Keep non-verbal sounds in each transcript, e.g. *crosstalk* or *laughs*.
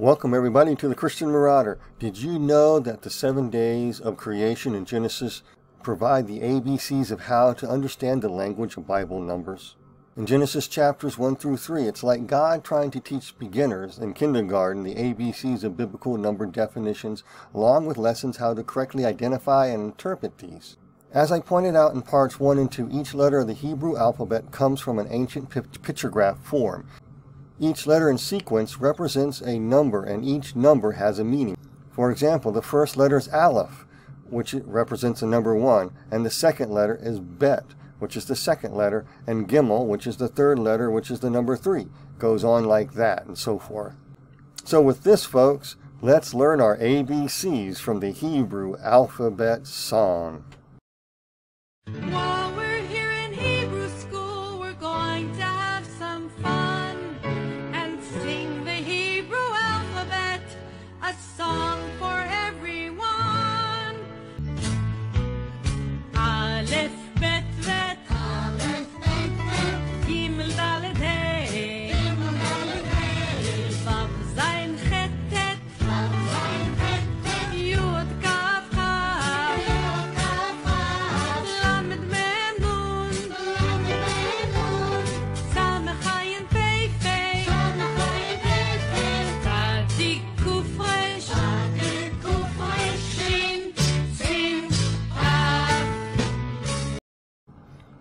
Welcome, everybody, to the Christian Marauder. Did you know that the seven days of creation in Genesis provide the ABCs of how to understand the language of Bible numbers? In Genesis chapters 1 through 3, it's like God trying to teach beginners in kindergarten the ABCs of biblical number definitions, along with lessons how to correctly identify and interpret these. As I pointed out in parts 1 and 2, each letter of the Hebrew alphabet comes from an ancient pictograph form. Each letter in sequence represents a number, and each number has a meaning. For example, the first letter is Aleph, which represents the number 1, and the second letter is Bet, which is the second letter, and Gimel, which is the third letter, which is the number 3. Goes on like that, and so forth. So with this, folks, let's learn our ABCs from the Hebrew alphabet song.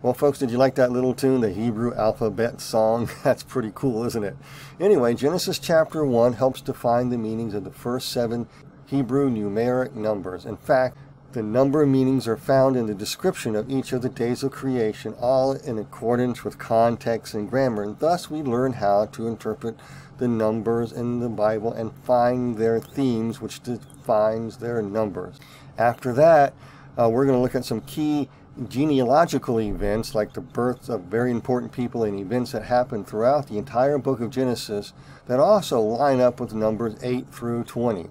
Well, folks, did you like that little tune, the Hebrew alphabet song? *laughs* That's pretty cool, isn't it? Anyway, Genesis chapter 1 helps define the meanings of the first seven Hebrew numeric numbers. In fact, the number meanings are found in the description of each of the days of creation, all in accordance with context and grammar. And thus, we learn how to interpret the numbers in the Bible and find their themes, which defines their numbers. After that, uh, we're going to look at some key genealogical events like the births of very important people and events that happen throughout the entire book of Genesis that also line up with numbers 8 through 20.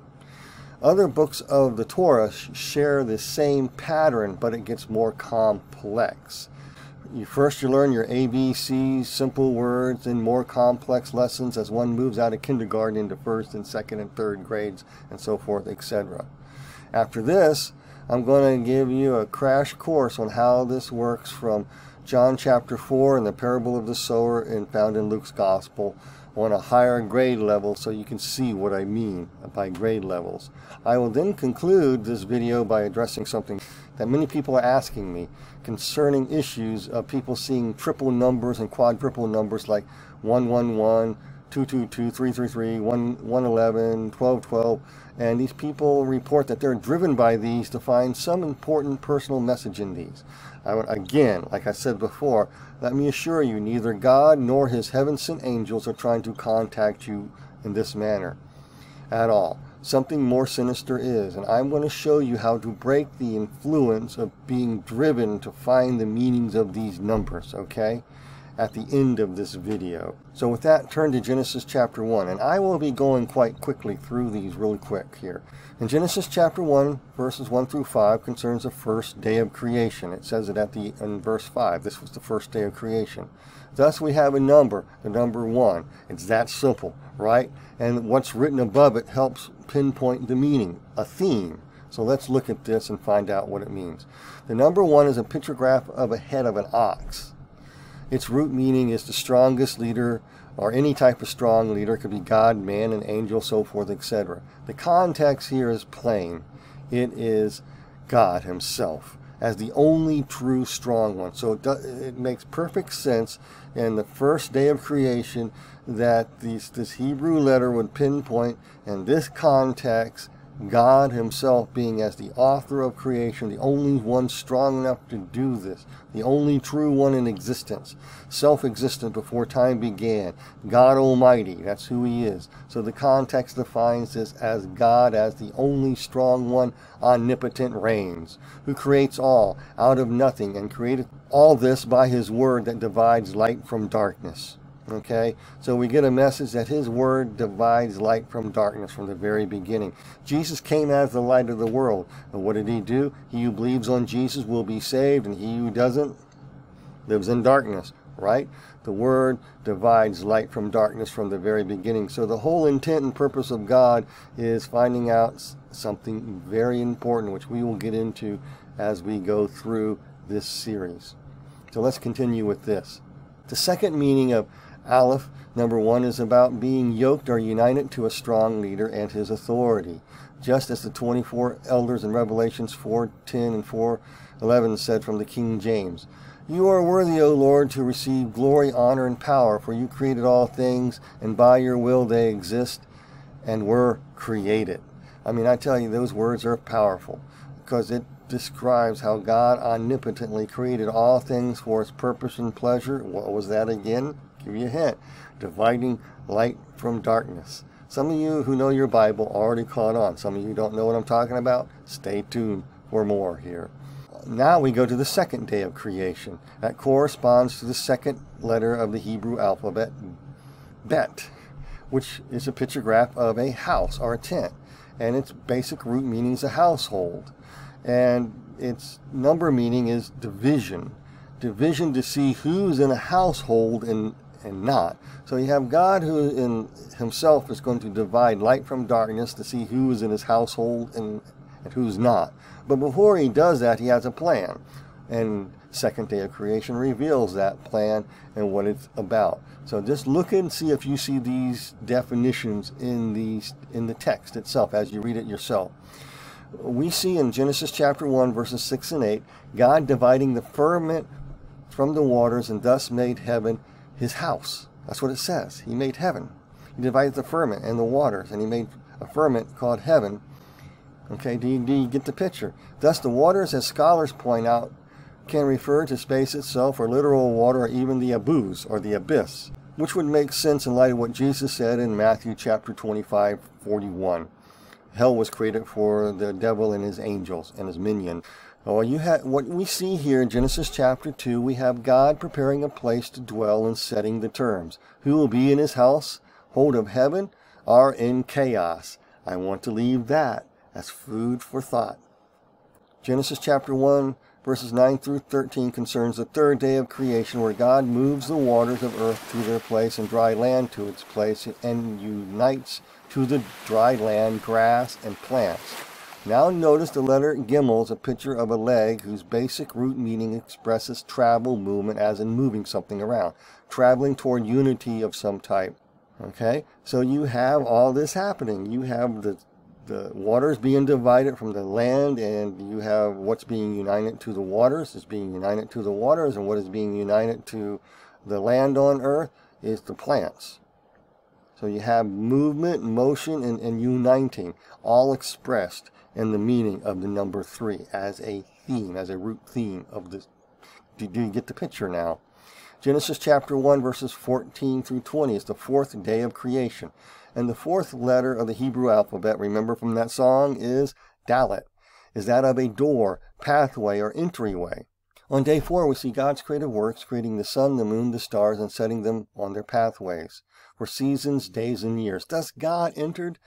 Other books of the Torah share the same pattern, but it gets more complex. You first you learn your ABCs, simple words, and more complex lessons as one moves out of kindergarten into first and second and third grades and so forth, etc. After this, I'm going to give you a crash course on how this works from John chapter 4 and the parable of the sower and found in Luke's gospel on a higher grade level so you can see what I mean by grade levels. I will then conclude this video by addressing something that many people are asking me concerning issues of people seeing triple numbers and quadruple numbers like 111, 222, 333, 111, 1212, and these people report that they're driven by these to find some important personal message in these. I would, again, like I said before, let me assure you, neither God nor his heaven-sent angels are trying to contact you in this manner at all. Something more sinister is, and I'm going to show you how to break the influence of being driven to find the meanings of these numbers, okay? At the end of this video. So with that, turn to Genesis chapter 1, and I will be going quite quickly through these really quick here. In Genesis chapter 1, verses 1 through 5 concerns the first day of creation. It says it at the in verse 5. This was the first day of creation. Thus we have a number, the number 1. It's that simple, right? And what's written above it helps pinpoint the meaning, a theme. So let's look at this and find out what it means. The number 1 is a pictograph of a head of an ox. Its root meaning is the strongest leader or any type of strong leader. It could be God, man, an angel, so forth, etc. The context here is plain. It is God himself as the only true strong one. So it, does, it makes perfect sense in the first day of creation that these, this Hebrew letter would pinpoint in this context God Himself being as the author of creation, the only one strong enough to do this, the only true one in existence, self existent before time began, God Almighty, that's who He is. So the context defines this as God as the only strong one, omnipotent reigns, who creates all out of nothing and created all this by His word that divides light from darkness. Okay, so we get a message that his word divides light from darkness from the very beginning. Jesus came as the light of the world. And what did he do? He who believes on Jesus will be saved, and he who doesn't lives in darkness, right? The Word divides light from darkness from the very beginning. So the whole intent and purpose of God is finding out something very important, which we will get into as we go through this series. So let's continue with this. The second meaning of Aleph, number one, is about being yoked or united to a strong leader and his authority. Just as the 24 elders in Revelations 4:10 and 4:11 said from the King James, You are worthy, O Lord, to receive glory, honor, and power, for you created all things, and by your will they exist and were created. I mean, I tell you, those words are powerful because it describes how God omnipotently created all things for his purpose and pleasure. What was that again? Give you a hint. Dividing light from darkness. Some of you who know your Bible already caught on. Some of you don't know what I'm talking about. Stay tuned for more here. Now we go to the second day of creation. That corresponds to the second letter of the Hebrew alphabet, Bet, which is a pictograph of a house or a tent. And its basic root meaning is a household and its number meaning is division. Division to see who's in a household and and not. So you have God who in himself is going to divide light from darkness to see who is in his household and, and who's not. But before he does that, he has a plan. And second day of creation reveals that plan and what it's about. So just look and see if you see these definitions in these in the text itself as you read it yourself we see in Genesis chapter 1, verses 6 and 8, God dividing the firmament from the waters and thus made heaven his house. That's what it says. He made heaven. He divided the firmament and the waters, and he made a firmament called heaven. Okay, do you, do you get the picture? Thus, the waters, as scholars point out, can refer to space itself or literal water or even the abyss or the abyss, which would make sense in light of what Jesus said in Matthew chapter 25, 41 hell was created for the devil and his angels and his minion. Oh, you what we see here in Genesis chapter 2, we have God preparing a place to dwell and setting the terms. Who will be in his house? Hold of heaven are in chaos. I want to leave that as food for thought. Genesis chapter 1, verses 9 through 13 concerns the third day of creation where God moves the waters of earth to their place and dry land to its place and unites to the dry land, grass, and plants. Now notice the letter Gimel is a picture of a leg whose basic root meaning expresses travel, movement, as in moving something around, traveling toward unity of some type. Okay, so you have all this happening. You have the the waters being divided from the land, and you have what's being united to the waters is being united to the waters, and what is being united to the land on earth is the plants. So you have movement, motion, and, and uniting, all expressed in the meaning of the number three as a theme, as a root theme of this. Do, do you get the picture now? Genesis chapter 1, verses 14 through 20 is the fourth day of creation. And the fourth letter of the Hebrew alphabet, remember from that song, is Dalet. Is that of a door, pathway, or entryway. On day four, we see God's creative works, creating the sun, the moon, the stars, and setting them on their pathways for seasons, days, and years. Thus God entered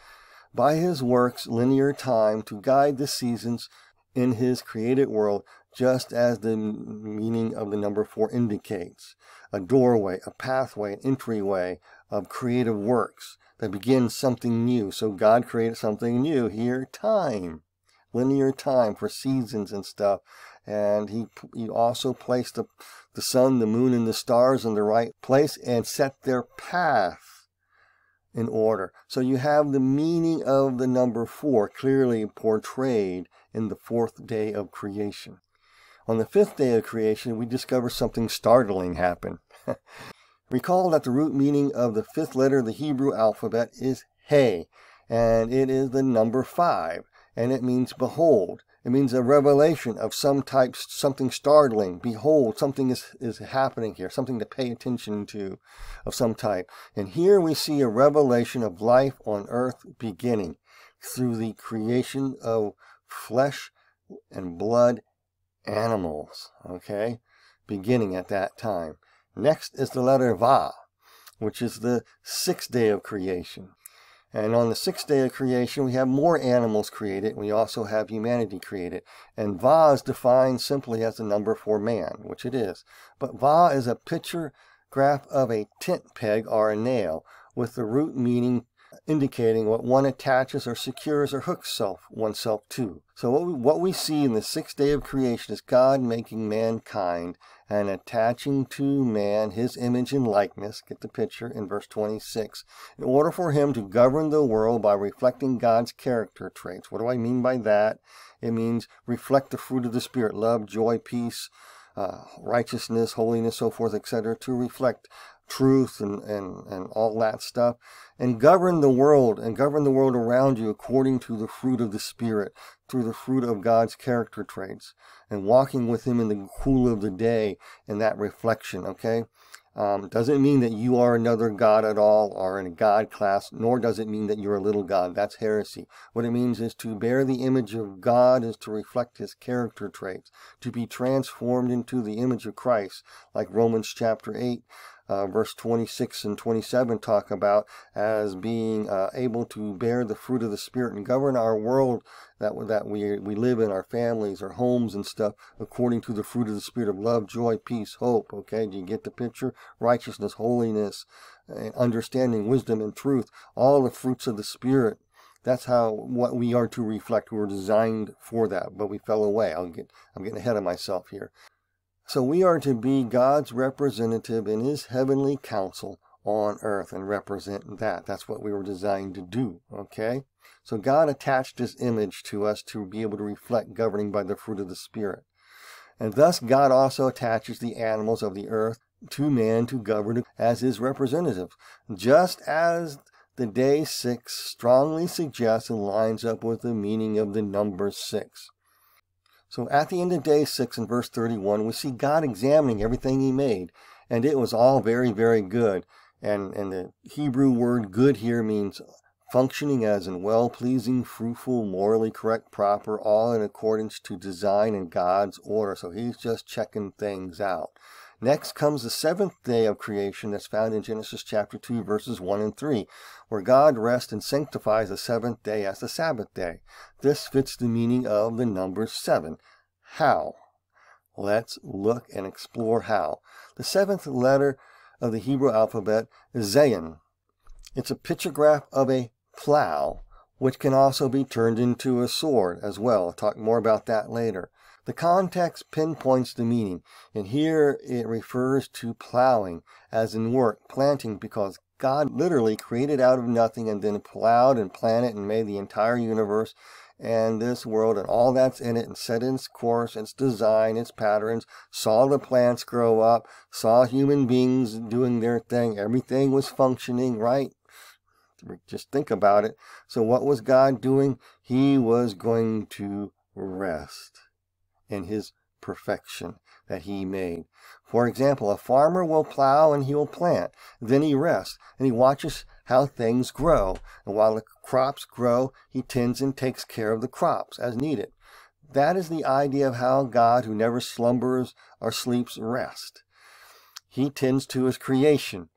by his works linear time to guide the seasons in his created world, just as the meaning of the number four indicates. A doorway, a pathway, an entryway of creative works that begins something new. So God created something new here, time. Linear time for seasons and stuff. And he, he also placed the the sun, the moon, and the stars in the right place and set their path in order. So you have the meaning of the number four clearly portrayed in the fourth day of creation. On the fifth day of creation, we discover something startling happened. *laughs* Recall that the root meaning of the fifth letter of the Hebrew alphabet is He, and it is the number five, and it means behold. It means a revelation of some type, something startling. Behold, something is, is happening here, something to pay attention to of some type. And here we see a revelation of life on earth beginning through the creation of flesh and blood animals. Okay? Beginning at that time. Next is the letter Va, which is the sixth day of creation. And on the sixth day of creation, we have more animals created. We also have humanity created. And Va is defined simply as the number for man, which it is. But Va is a picture graph of a tent peg or a nail, with the root meaning indicating what one attaches or secures or hooks self oneself to. So what we, what we see in the sixth day of creation is God making mankind and attaching to man his image and likeness, get the picture in verse 26, in order for him to govern the world by reflecting God's character traits. What do I mean by that? It means reflect the fruit of the Spirit, love, joy, peace, uh, righteousness, holiness, so forth, etc., to reflect truth and, and, and all that stuff, and govern the world and govern the world around you according to the fruit of the Spirit, through the fruit of God's character traits, and walking with Him in the cool of the day in that reflection, okay? Um, doesn't mean that you are another God at all or in a God class, nor does it mean that you're a little God. That's heresy. What it means is to bear the image of God is to reflect his character traits, to be transformed into the image of Christ, like Romans chapter 8 uh, verse 26 and 27 talk about as being uh, able to bear the fruit of the Spirit and govern our world that, that we, we live in, our families, our homes and stuff, according to the fruit of the Spirit of love, joy, peace, hope. Okay, do you get the picture? Righteousness, holiness, understanding, wisdom, and truth. All the fruits of the Spirit. That's how what we are to reflect. We were designed for that, but we fell away. I'll get I'm getting ahead of myself here. So we are to be God's representative in his heavenly council on earth and represent that. That's what we were designed to do, okay? So God attached his image to us to be able to reflect governing by the fruit of the Spirit. And thus God also attaches the animals of the earth to man to govern as his representative, just as the day six strongly suggests and lines up with the meaning of the number six. So at the end of day 6 in verse 31, we see God examining everything he made, and it was all very, very good. And, and the Hebrew word good here means functioning as in well-pleasing, fruitful, morally correct, proper, all in accordance to design and God's order. So he's just checking things out. Next comes the seventh day of creation that's found in Genesis chapter 2, verses 1 and 3, where God rests and sanctifies the seventh day as the Sabbath day. This fits the meaning of the number seven. How? Let's look and explore how. The seventh letter of the Hebrew alphabet is Zayin. It's a pictograph of a plow, which can also be turned into a sword as well. I'll talk more about that later. The context pinpoints the meaning, and here it refers to plowing, as in work, planting, because God literally created out of nothing and then plowed and planted and made the entire universe and this world and all that's in it and set its course, its design, its patterns, saw the plants grow up, saw human beings doing their thing. Everything was functioning, right? Just think about it. So what was God doing? He was going to rest in his perfection that he made. For example, a farmer will plow and he will plant. Then he rests and he watches how things grow. And while the crops grow, he tends and takes care of the crops as needed. That is the idea of how God, who never slumbers or sleeps, rests. He tends to his creation.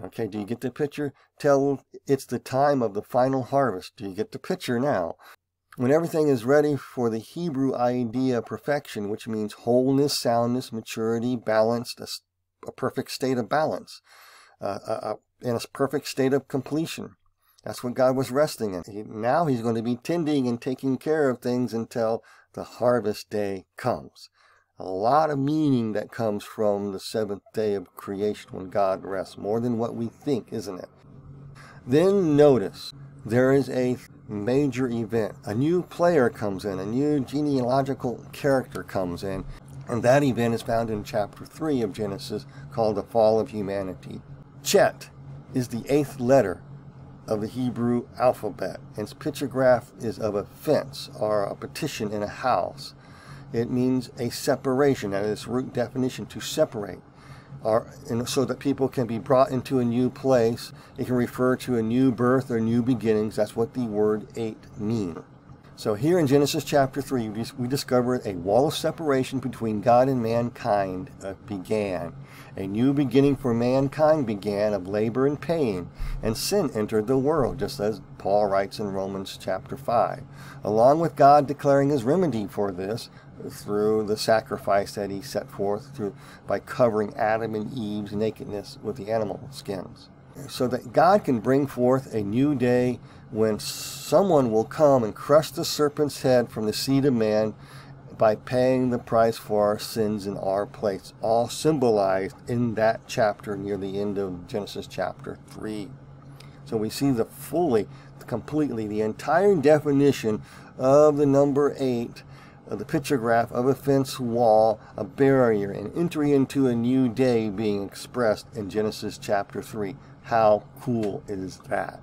Okay, do you get the picture? Tell it's the time of the final harvest. Do you get the picture now? When everything is ready for the Hebrew idea of perfection, which means wholeness, soundness, maturity, balanced, a, a perfect state of balance, uh, a, a, in a perfect state of completion. That's what God was resting in. He, now he's going to be tending and taking care of things until the harvest day comes. A lot of meaning that comes from the seventh day of creation when God rests, more than what we think, isn't it? Then notice there is a Mm. major event. A new player comes in, a new genealogical character comes in, and that event is found in chapter 3 of Genesis called the Fall of Humanity. Chet is the eighth letter of the Hebrew alphabet, and its pictograph is of a fence or a petition in a house. It means a separation, is its root definition, to separate or so that people can be brought into a new place. It can refer to a new birth or new beginnings. That's what the word eight mean. So here in Genesis chapter 3, we discover a wall of separation between God and mankind uh, began. A new beginning for mankind began of labor and pain, and sin entered the world, just as Paul writes in Romans chapter 5. Along with God declaring his remedy for this through the sacrifice that he set forth through, by covering Adam and Eve's nakedness with the animal skins. So that God can bring forth a new day when someone will come and crush the serpent's head from the seed of man by paying the price for our sins in our place, all symbolized in that chapter near the end of Genesis chapter 3. So we see the fully, completely, the entire definition of the number 8 of the pictograph of a fence wall, a barrier, and entry into a new day being expressed in Genesis chapter 3. How cool is that?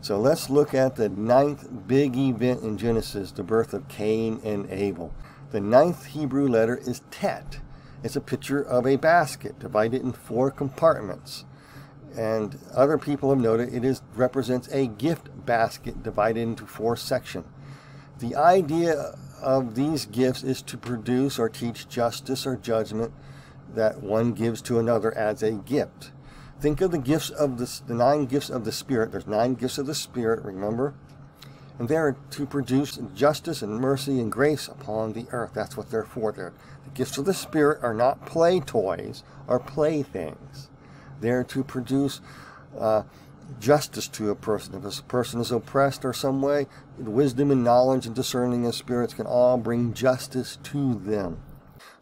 So let's look at the ninth big event in Genesis, the birth of Cain and Abel. The ninth Hebrew letter is Tet. It's a picture of a basket divided in four compartments. And other people have noted it is represents a gift basket divided into four sections. The idea of these gifts is to produce or teach justice or judgment that one gives to another as a gift. Think of the gifts of the, the nine gifts of the Spirit. There's nine gifts of the Spirit, remember? And they're to produce justice and mercy and grace upon the earth. That's what they're for. They're, the gifts of the Spirit are not play toys or playthings. They're to produce uh, justice to a person. If a person is oppressed or some way, wisdom and knowledge and discerning of spirits can all bring justice to them.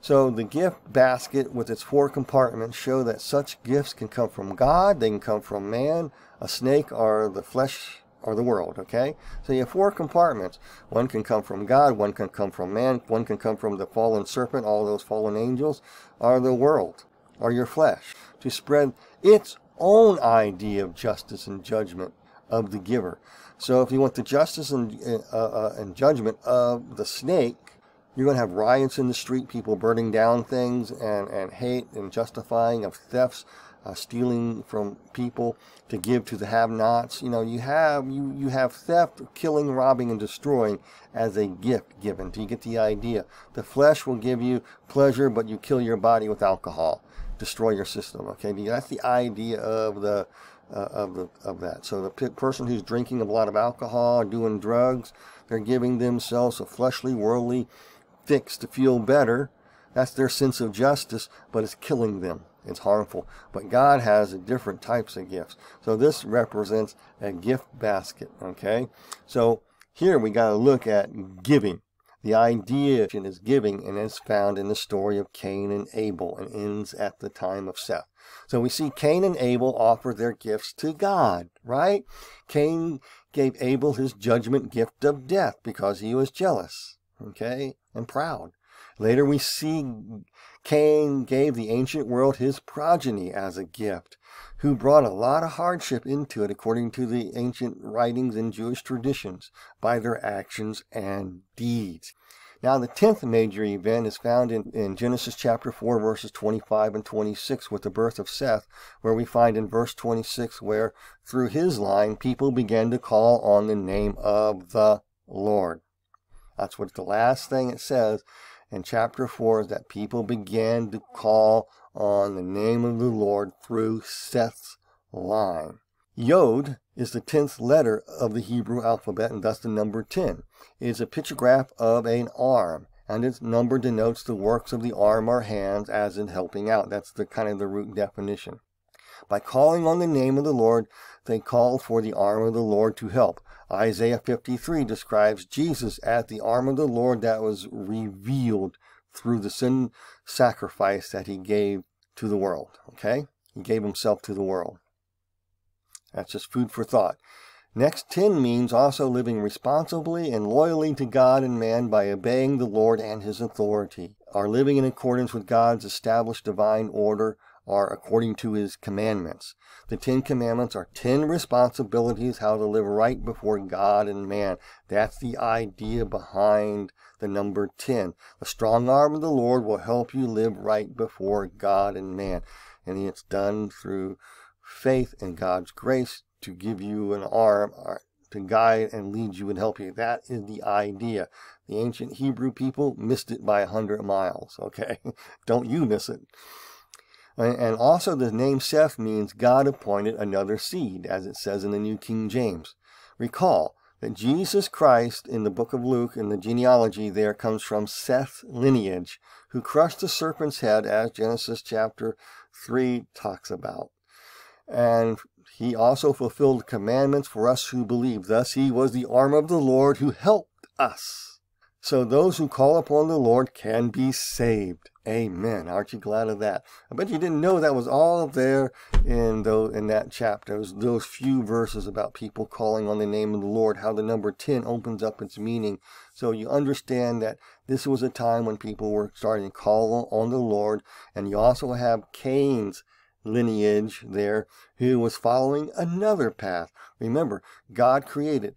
So the gift basket with its four compartments show that such gifts can come from God, they can come from man, a snake, or the flesh or the world, okay? So you have four compartments. One can come from God, one can come from man, one can come from the fallen serpent, all those fallen angels, or the world, or your flesh, to spread its own idea of justice and judgment of the giver. So if you want the justice and, uh, uh, and judgment of the snake, you're going to have riots in the street, people burning down things and, and hate and justifying of thefts, uh, stealing from people to give to the have-nots. You know, you have you you have theft, killing, robbing, and destroying as a gift given. Do you get the idea? The flesh will give you pleasure, but you kill your body with alcohol, destroy your system. Okay, that's the idea of the uh, of the of that. So the person who's drinking a lot of alcohol, doing drugs, they're giving themselves a fleshly, worldly fix to feel better. That's their sense of justice, but it's killing them. It's harmful. But God has different types of gifts. So this represents a gift basket, okay? So here we got to look at giving. The idea is giving, and it's found in the story of Cain and Abel and ends at the time of Seth. So we see Cain and Abel offer their gifts to God, right? Cain gave Abel his judgment gift of death because he was jealous, okay? and proud. Later we see Cain gave the ancient world his progeny as a gift, who brought a lot of hardship into it according to the ancient writings and Jewish traditions by their actions and deeds. Now, the tenth major event is found in, in Genesis chapter 4, verses 25 and 26, with the birth of Seth, where we find in verse 26 where, through his line, people began to call on the name of the Lord. That's what the last thing it says in chapter 4 is that people began to call on the name of the Lord through Seth's line. Yod is the tenth letter of the Hebrew alphabet and thus the number 10. It is a pictograph of an arm and its number denotes the works of the arm or hands as in helping out. That's the kind of the root definition. By calling on the name of the Lord, they called for the arm of the Lord to help. Isaiah 53 describes Jesus as the arm of the Lord that was revealed through the sin sacrifice that he gave to the world. Okay? He gave himself to the world. That's just food for thought. Next 10 means also living responsibly and loyally to God and man by obeying the Lord and his authority, are living in accordance with God's established divine order, are according to his commandments. The Ten Commandments are ten responsibilities how to live right before God and man. That's the idea behind the number 10. The strong arm of the Lord will help you live right before God and man. And it's done through faith in God's grace to give you an arm uh, to guide and lead you and help you. That is the idea. The ancient Hebrew people missed it by a hundred miles. Okay. *laughs* Don't you miss it. And also the name Seth means God appointed another seed, as it says in the New King James. Recall that Jesus Christ in the book of Luke, in the genealogy there, comes from Seth's lineage, who crushed the serpent's head, as Genesis chapter 3 talks about. And he also fulfilled commandments for us who believe. Thus he was the arm of the Lord who helped us. So those who call upon the Lord can be saved. Amen. Aren't you glad of that? I bet you didn't know that was all there in the, in that chapter. Those, those few verses about people calling on the name of the Lord, how the number 10 opens up its meaning. So you understand that this was a time when people were starting to call on the Lord. And you also have Cain's lineage there who was following another path. Remember, God created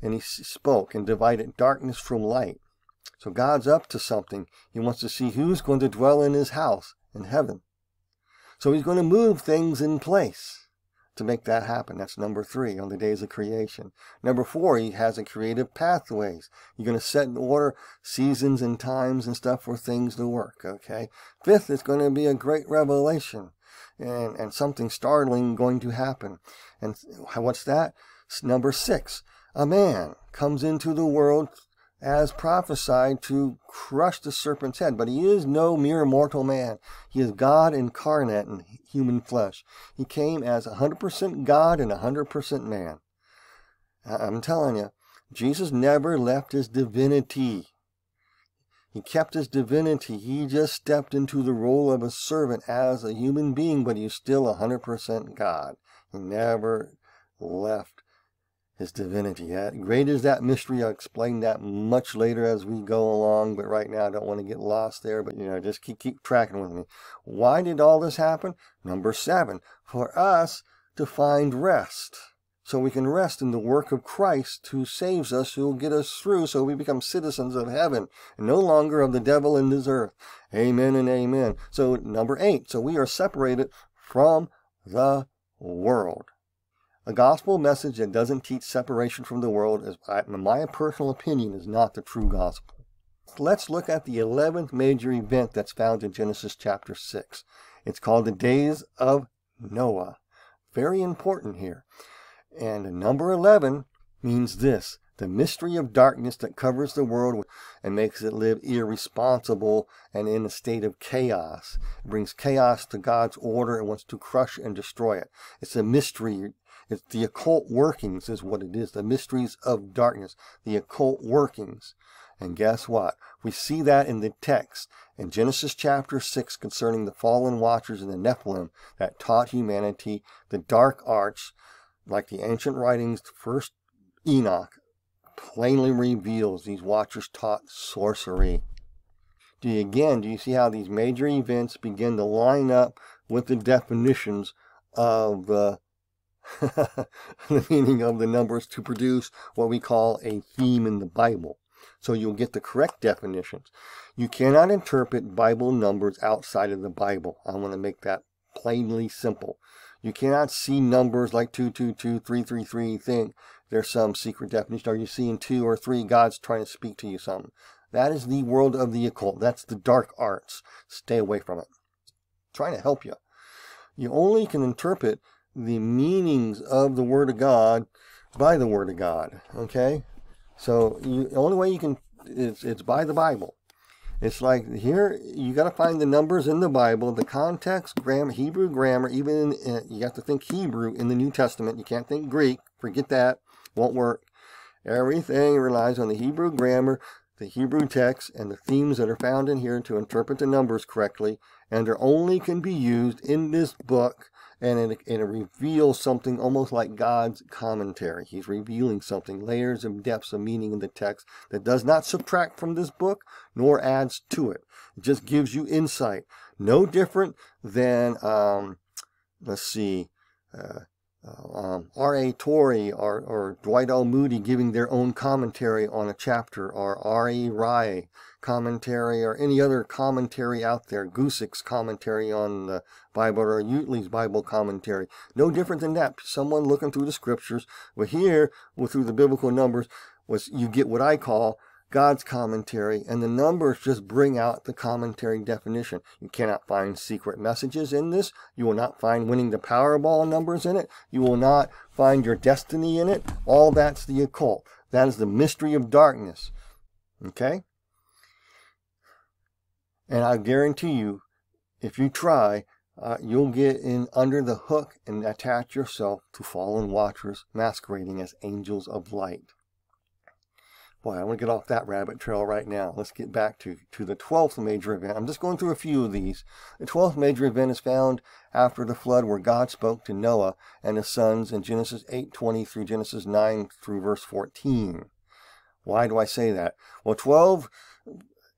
and he spoke and divided darkness from light. So God's up to something. He wants to see who's going to dwell in his house in heaven. So he's going to move things in place to make that happen. That's number three on the days of creation. Number four, he has a creative pathways. You're going to set in order seasons and times and stuff for things to work. Okay. Fifth, it's going to be a great revelation and, and something startling going to happen. And what's that? Number six, a man comes into the world as prophesied to crush the serpent's head. But he is no mere mortal man. He is God incarnate in human flesh. He came as 100% God and 100% man. I'm telling you, Jesus never left his divinity. He kept his divinity. He just stepped into the role of a servant as a human being, but he's still 100% God. He never left his divinity. Great is that mystery. I'll explain that much later as we go along, but right now I don't want to get lost there, but you know, just keep, keep tracking with me. Why did all this happen? Number seven, for us to find rest. So we can rest in the work of Christ who saves us, who will get us through so we become citizens of heaven and no longer of the devil in this earth. Amen and amen. So number eight, so we are separated from the world. A gospel message that doesn't teach separation from the world, is, in my personal opinion, is not the true gospel. Let's look at the 11th major event that's found in Genesis chapter 6. It's called the days of Noah. Very important here. And number 11 means this the mystery of darkness that covers the world and makes it live irresponsible and in a state of chaos. It brings chaos to God's order and wants to crush and destroy it. It's a mystery it's the occult workings is what it is. The mysteries of darkness. The occult workings. And guess what? We see that in the text in Genesis chapter 6 concerning the fallen watchers and the Nephilim that taught humanity the dark arts, like the ancient writings, first Enoch plainly reveals these watchers taught sorcery. Do you, again, do you see how these major events begin to line up with the definitions of the *laughs* the meaning of the numbers to produce what we call a theme in the Bible. So you'll get the correct definitions. You cannot interpret Bible numbers outside of the Bible. I want to make that plainly simple. You cannot see numbers like 222, 333, think there's some secret definition. Are you seeing two or three? God's trying to speak to you something. That is the world of the occult. That's the dark arts. Stay away from it. I'm trying to help you. You only can interpret the meanings of the Word of God by the Word of God. Okay? So you, the only way you can, it's, it's by the Bible. It's like here, you got to find the numbers in the Bible, the context, grammar, Hebrew grammar, even in, you have to think Hebrew in the New Testament. You can't think Greek. Forget that. Won't work. Everything relies on the Hebrew grammar, the Hebrew text, and the themes that are found in here to interpret the numbers correctly. And they only can be used in this book and it, it reveals something almost like God's commentary. He's revealing something, layers and depths of meaning in the text that does not subtract from this book nor adds to it. It just gives you insight. No different than, um, let's see, uh, um, R.A. Torrey or, or Dwight L. Moody giving their own commentary on a chapter, or R.E. Rye commentary, or any other commentary out there, Guzik's commentary on the Bible, or Utley's Bible commentary. No different than that. Someone looking through the scriptures. But here, well, through the biblical numbers, was you get what I call God's commentary, and the numbers just bring out the commentary definition. You cannot find secret messages in this. You will not find winning the Powerball numbers in it. You will not find your destiny in it. All that's the occult. That is the mystery of darkness. Okay? And I guarantee you, if you try, uh, you'll get in under the hook and attach yourself to fallen watchers masquerading as angels of light. Boy, I want to get off that rabbit trail right now. Let's get back to, to the 12th major event. I'm just going through a few of these. The 12th major event is found after the flood where God spoke to Noah and his sons in Genesis 8.20 through Genesis 9 through verse 14. Why do I say that? Well, 12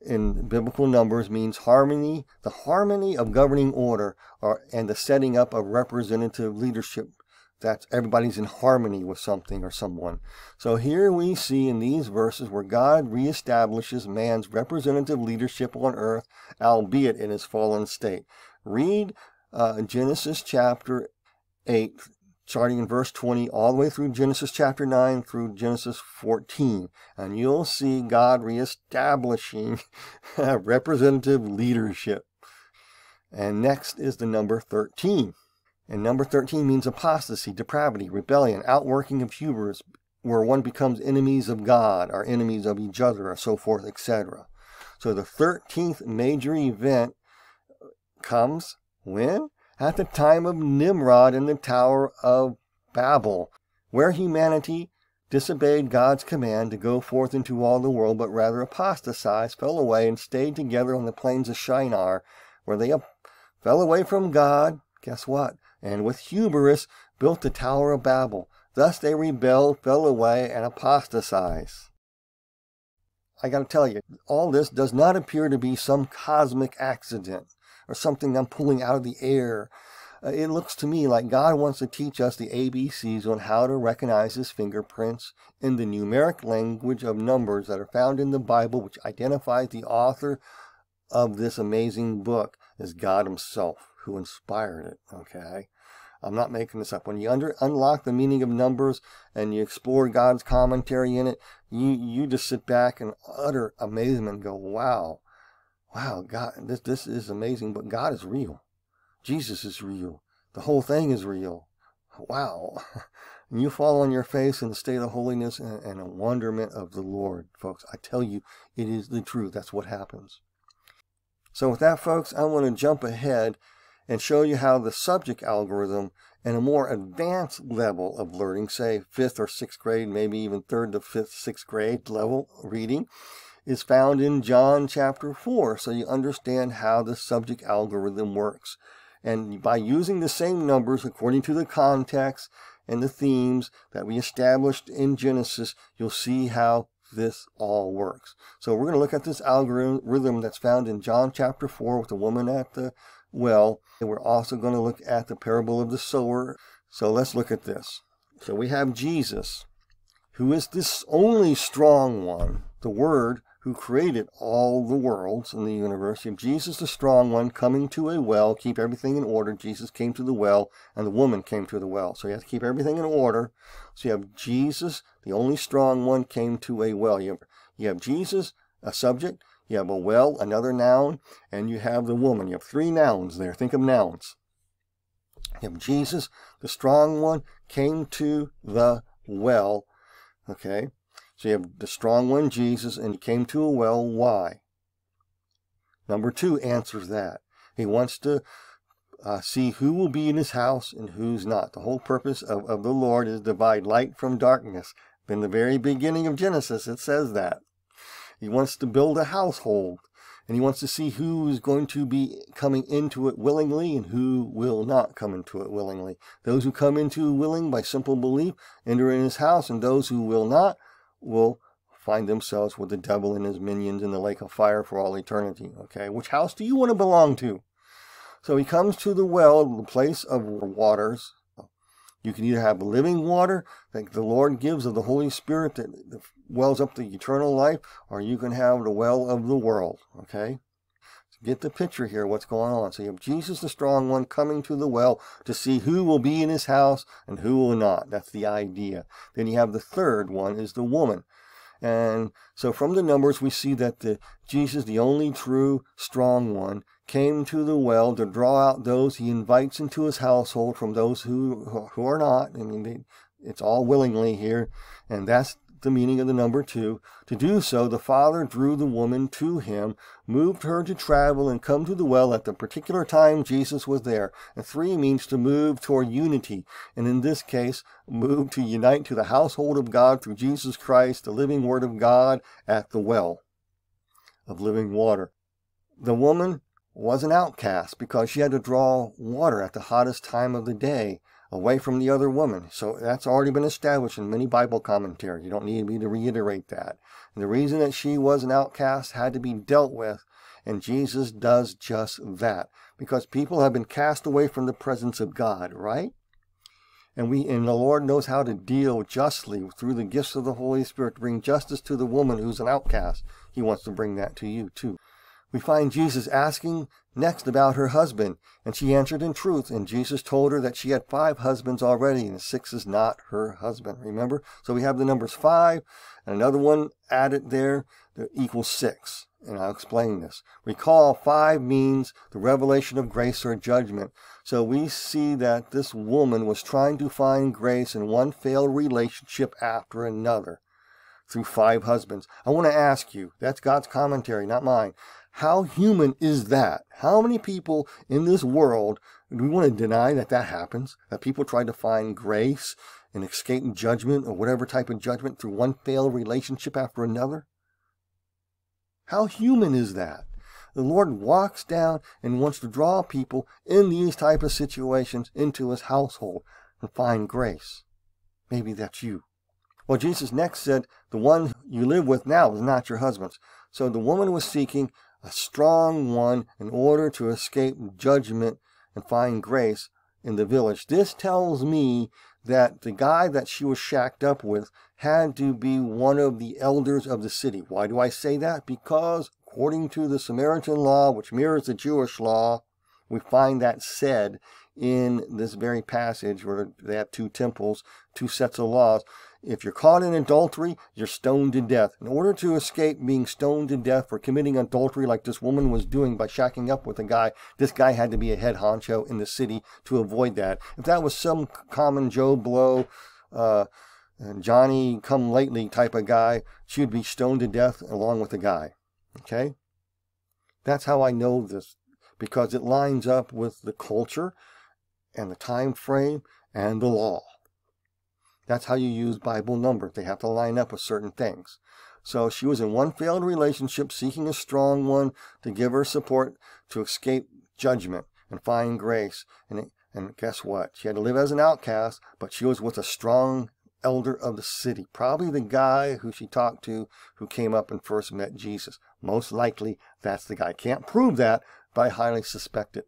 in biblical numbers means harmony, the harmony of governing order or, and the setting up of representative leadership that everybody's in harmony with something or someone. So here we see in these verses where God reestablishes man's representative leadership on earth, albeit in his fallen state. Read uh, Genesis chapter 8, starting in verse 20, all the way through Genesis chapter 9 through Genesis 14, and you'll see God reestablishing *laughs* representative leadership. And next is the number 13. And number 13 means apostasy, depravity, rebellion, outworking of hubris, where one becomes enemies of God or enemies of each other or so forth, etc. So the 13th major event comes when? At the time of Nimrod in the Tower of Babel, where humanity disobeyed God's command to go forth into all the world, but rather apostatized, fell away, and stayed together on the plains of Shinar, where they fell away from God. Guess what? And with hubris built the Tower of Babel. Thus they rebelled, fell away, and apostatized. I got to tell you, all this does not appear to be some cosmic accident or something I'm pulling out of the air. Uh, it looks to me like God wants to teach us the ABCs on how to recognize His fingerprints in the numeric language of numbers that are found in the Bible, which identifies the author of this amazing book as God Himself who inspired it. Okay. I'm not making this up. When you under, unlock the meaning of numbers and you explore God's commentary in it, you, you just sit back in utter amazement and go, wow, wow, God, this, this is amazing, but God is real. Jesus is real. The whole thing is real. Wow. *laughs* And you fall on your face in the state of holiness and, and a wonderment of the Lord, folks. I tell you, it is the truth. That's what happens. So with that, folks, I want to jump ahead and show you how the subject algorithm and a more advanced level of learning, say fifth or sixth grade, maybe even third to fifth, sixth grade level reading, is found in John chapter 4. So you understand how the subject algorithm works. And by using the same numbers according to the context and the themes that we established in Genesis, you'll see how this all works. So we're going to look at this algorithm that's found in John chapter 4 with the woman at the well. And we're also going to look at the parable of the sower. So let's look at this. So we have Jesus, who is this only strong one, the Word who created all the worlds in the universe. Have Jesus, the strong one, coming to a well, keep everything in order. Jesus came to the well, and the woman came to the well. So you have to keep everything in order. So you have Jesus, the only strong one, came to a well. You have, you have Jesus, a subject. You have a well, another noun, and you have the woman. You have three nouns there. Think of nouns. You have Jesus, the strong one, came to the well. Okay? So you have the strong one, Jesus, and he came to a well. Why? Number two answers that. He wants to uh, see who will be in his house and who's not. The whole purpose of, of the Lord is to divide light from darkness. In the very beginning of Genesis, it says that. He wants to build a household and he wants to see who is going to be coming into it willingly and who will not come into it willingly. Those who come into willing by simple belief enter in his house, and those who will not will find themselves with the devil and his minions in the lake of fire for all eternity. Okay, which house do you want to belong to? So he comes to the well, the place of waters, You can either have living water that the Lord gives of the Holy Spirit that wells up the eternal life, or you can have the well of the world. Okay? Get the picture here, what's going on. So you have Jesus the strong one coming to the well to see who will be in his house and who will not. That's the idea. Then you have the third one is the woman. And so from the numbers, we see that the Jesus, the only true strong one, came to the well to draw out those he invites into his household from those who who are not. I mean, they, it's all willingly here, and that's the meaning of the number two. To do so, the father drew the woman to him, moved her to travel and come to the well at the particular time Jesus was there. And three means to move toward unity, and in this case, move to unite to the household of God through Jesus Christ, the living Word of God, at the well of living water. The woman was an outcast because she had to draw water at the hottest time of the day away from the other woman. So that's already been established in many Bible commentaries. You don't need me to reiterate that. And the reason that she was an outcast had to be dealt with, and Jesus does just that. Because people have been cast away from the presence of God, right? And we and the Lord knows how to deal justly through the gifts of the Holy Spirit to bring justice to the woman who's an outcast. He wants to bring that to you too we find Jesus asking next about her husband, and she answered in truth, and Jesus told her that she had five husbands already, and six is not her husband. Remember? So we have the numbers five, and another one added there that equals six. And I'll explain this. Recall five means the revelation of grace or judgment. So we see that this woman was trying to find grace in one failed relationship after another through five husbands. I want to ask you, that's God's commentary, not mine. How human is that? How many people in this world do we want to deny that that happens? That people try to find grace and escape judgment or whatever type of judgment through one failed relationship after another? How human is that? The Lord walks down and wants to draw people in these type of situations into his household and find grace. Maybe that's you. Well, Jesus next said, the one you live with now is not your husband's. So the woman was seeking a strong one in order to escape judgment and find grace in the village. This tells me that the guy that she was shacked up with had to be one of the elders of the city. Why do I say that? Because according to the Samaritan law, which mirrors the Jewish law, we find that said in this very passage where they have two temples, two sets of laws. If you're caught in adultery, you're stoned to death. In order to escape being stoned to death for committing adultery like this woman was doing by shacking up with a guy, this guy had to be a head honcho in the city to avoid that. If that was some common Joe Blow, uh, Johnny come lately type of guy, she would be stoned to death along with the guy. Okay? That's how I know this because it lines up with the culture and the time frame and the law. That's how you use Bible numbers. They have to line up with certain things. So she was in one failed relationship, seeking a strong one to give her support to escape judgment and find grace. And, and guess what? She had to live as an outcast, but she was with a strong elder of the city. Probably the guy who she talked to who came up and first met Jesus. Most likely that's the guy. Can't prove that, but I highly suspect it.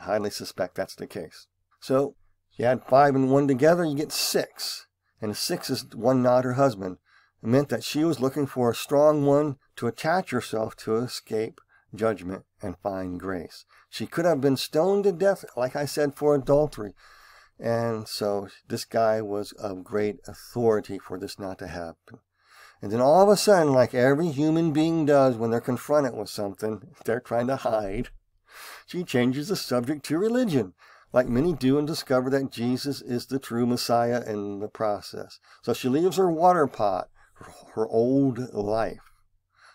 I highly suspect that's the case. So you add five and one together, you get six. And six is one not her husband. It meant that she was looking for a strong one to attach herself to escape judgment and find grace. She could have been stoned to death, like I said, for adultery. And so this guy was of great authority for this not to happen. And then all of a sudden, like every human being does when they're confronted with something *laughs* they're trying to hide, she changes the subject to religion like many do, and discover that Jesus is the true Messiah in the process. So she leaves her water pot, her, old life.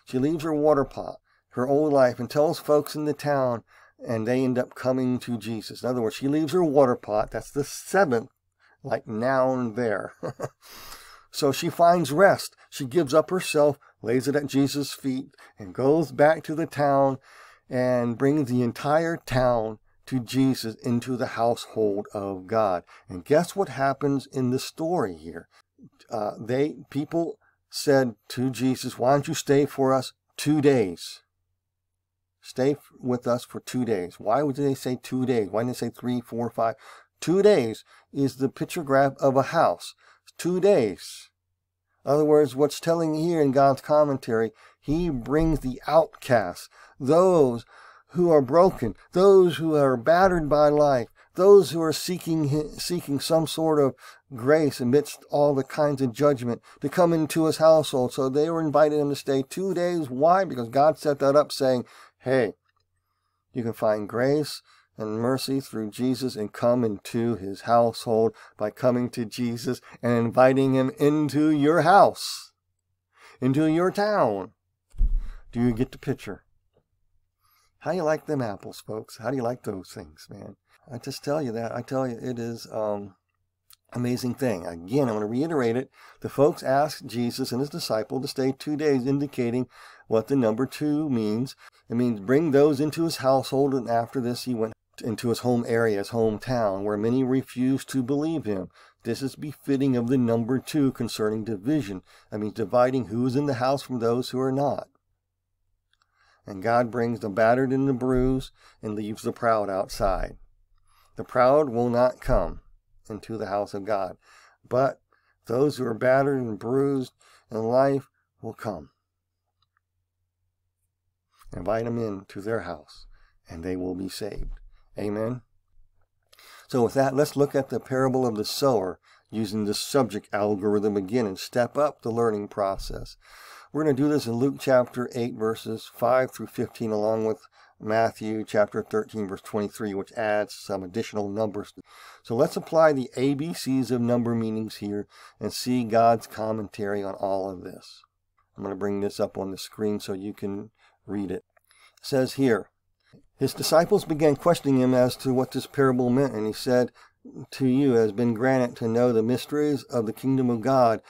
She leaves her water pot, her old life, and tells folks in the town, and they end up coming to Jesus. In other words, she leaves her water pot. That's the seventh, like noun there. *laughs* so she finds rest. She gives up herself, lays it at Jesus' feet, and goes back to the town and brings the entire town to Jesus into the household of God. And guess what happens in the story here? Uh, they people said to Jesus, "Why don't you stay for us two days? Stay with us for two days." Why would they say two days? Why didn't they say three, four, five? Two days is the pictograph of a house. Two days. In other words, what's telling here in God's commentary, he brings the outcasts, those who are broken, those who are battered by life, those who are seeking seeking some sort of grace amidst all the kinds of judgment to come into his household. So they were invited him to stay two days. Why? Because God set that up saying, hey, you can find grace and mercy through Jesus and come into his household by coming to Jesus and inviting him into your house, into your town. Do you get the picture? How do you like them apples, folks? How do you like those things, man? I just tell you that. I tell you, it is um, amazing thing. Again, I'm going to reiterate it. The folks asked Jesus and his disciple to stay two days, indicating what the number two means. It means bring those into his household, and after this, he went into his home area, his hometown, where many refused to believe him. This is befitting of the number two concerning division. I mean, dividing who is in the house from those who are not. And God brings the battered and the bruised and leaves the proud outside. The proud will not come into the house of God, but those who are battered and bruised in life will come. Invite them into their house, and they will be saved. Amen. So, with that, let's look at the parable of the sower using the subject algorithm again and step up the learning process. We're going to do this in Luke chapter 8, verses 5 through 15, along with Matthew chapter 13, verse 23, which adds some additional numbers. So let's apply the ABCs of number meanings here and see God's commentary on all of this. I'm going to bring this up on the screen so you can read it. It says here, his disciples began questioning him as to what this parable meant, and he said, To you has been granted to know the mysteries of the kingdom of God,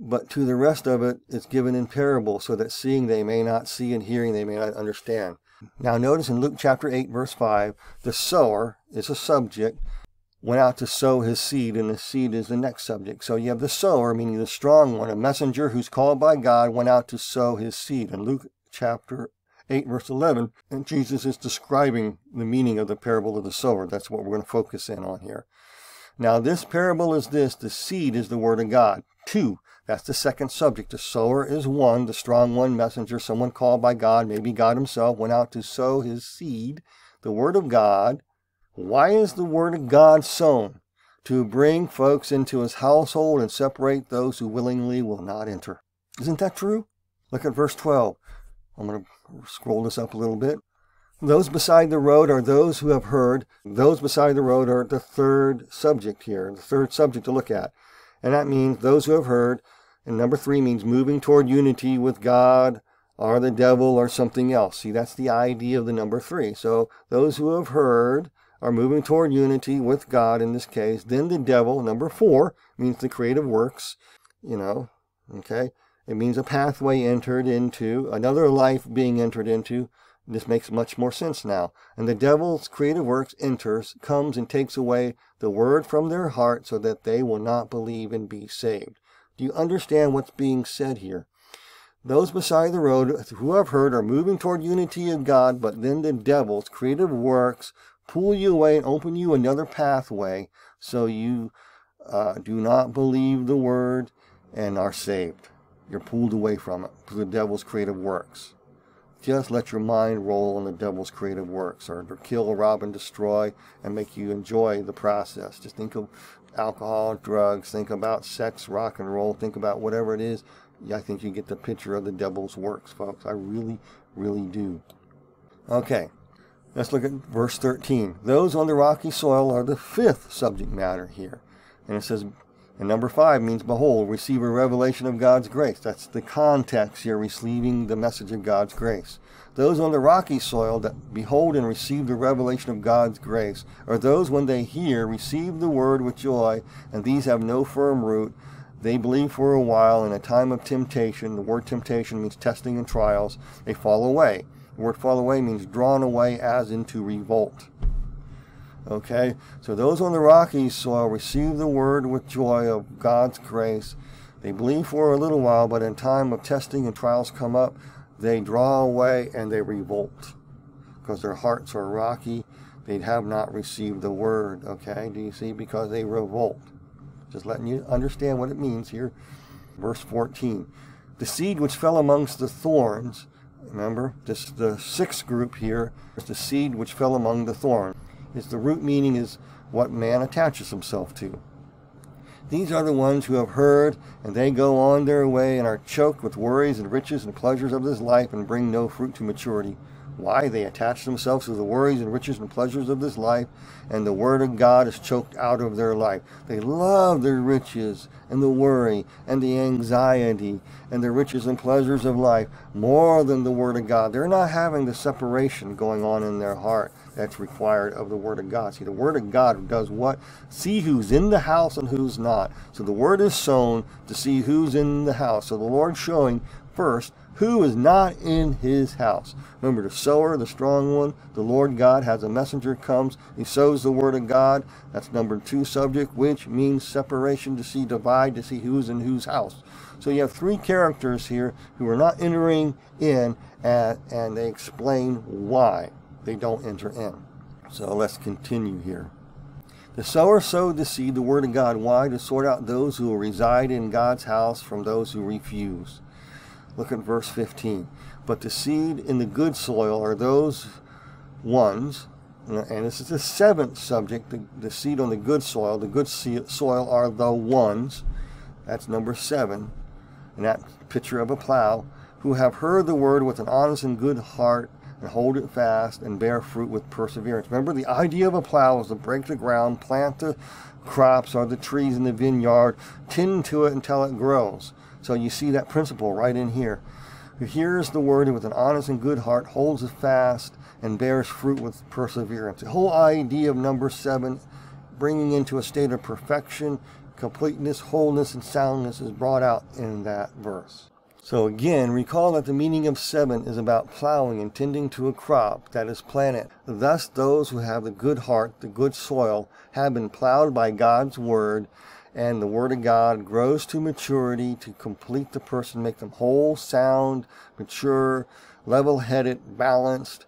but to the rest of it, it is given in parable, so that seeing they may not see, and hearing they may not understand. Now, notice in Luke chapter 8, verse 5, the sower is a subject, went out to sow his seed, and the seed is the next subject. So you have the sower, meaning the strong one, a messenger who's called by God, went out to sow his seed. In Luke chapter 8, verse 11, and Jesus is describing the meaning of the parable of the sower. That's what we're going to focus in on here. Now, this parable is this the seed is the word of God. Two, that's the second subject. The sower is one, the strong one, messenger, someone called by God, maybe God himself, went out to sow his seed, the word of God. Why is the word of God sown? To bring folks into his household and separate those who willingly will not enter. Isn't that true? Look at verse 12. I'm going to scroll this up a little bit. Those beside the road are those who have heard. Those beside the road are the third subject here, the third subject to look at. And that means those who have heard. And number three means moving toward unity with God or the devil or something else. See, that's the idea of the number three. So those who have heard are moving toward unity with God in this case. Then the devil, number four, means the creative works, you know, okay? It means a pathway entered into, another life being entered into. This makes much more sense now. And the devil's creative works enters, comes and takes away the word from their heart so that they will not believe and be saved. Do you understand what's being said here? Those beside the road who have heard are moving toward unity of God, but then the devil's creative works pull you away and open you another pathway so you uh, do not believe the word and are saved. You're pulled away from it to the devil's creative works. Just let your mind roll on the devil's creative works, or kill, rob, and destroy, and make you enjoy the process. Just think of alcohol, drugs, think about sex, rock and roll, think about whatever it is. I think you get the picture of the devil's works, folks. I really, really do. Okay, let's look at verse 13. Those on the rocky soil are the fifth subject matter here. And it says, and number five means, behold, receive a revelation of God's grace. That's the context here, receiving the message of God's grace. Those on the rocky soil that behold and receive the revelation of God's grace are those when they hear, receive the word with joy, and these have no firm root. They believe for a while in a time of temptation. The word temptation means testing and trials. They fall away. The word fall away means drawn away as into revolt. Okay? So those on the rocky soil receive the word with joy of God's grace. They believe for a little while, but in time of testing and trials come up, they draw away and they revolt because their hearts are rocky. they have not received the word. Okay, do you see? Because they revolt. Just letting you understand what it means here. Verse 14. The seed which fell amongst the thorns, remember, this the sixth group here is the seed which fell among the thorns. Is the root meaning is what man attaches himself to. These are the ones who have heard, and they go on their way and are choked with worries and riches and pleasures of this life and bring no fruit to maturity. Why? They attach themselves to the worries and riches and pleasures of this life, and the Word of God is choked out of their life. They love their riches and the worry and the anxiety and the riches and pleasures of life more than the Word of God. They're not having the separation going on in their heart that's required of the Word of God. See, the Word of God does what? See who's in the house and who's not. So the Word is sown to see who's in the house. So the Lord's showing first who is not in his house. Remember the sower, the strong one, the Lord God has a messenger comes, he sows the word of God. That's number two subject, which means separation to see divide, to see who's in whose house. So you have three characters here who are not entering in and, and they explain why they don't enter in. So let's continue here. The sower sowed the seed, the word of God. Why? To sort out those who will reside in God's house from those who refuse. Look at verse 15. But the seed in the good soil are those ones, and this is the seventh subject, the, the seed on the good soil. The good soil are the ones, that's number seven, and that picture of a plow, who have heard the word with an honest and good heart and hold it fast and bear fruit with perseverance. Remember, the idea of a plow is to break the ground, plant the crops or the trees in the vineyard, tend to it until it grows. So you see that principle right in here. Who hears the word with an honest and good heart, holds it fast, and bears fruit with perseverance. The whole idea of number seven, bringing into a state of perfection, completeness, wholeness, and soundness is brought out in that verse. So again, recall that the meaning of seven is about plowing and tending to a crop that is planted. Thus, those who have the good heart, the good soil, have been plowed by God's word and the Word of God grows to maturity to complete the person, make them whole, sound, mature, level headed, balanced,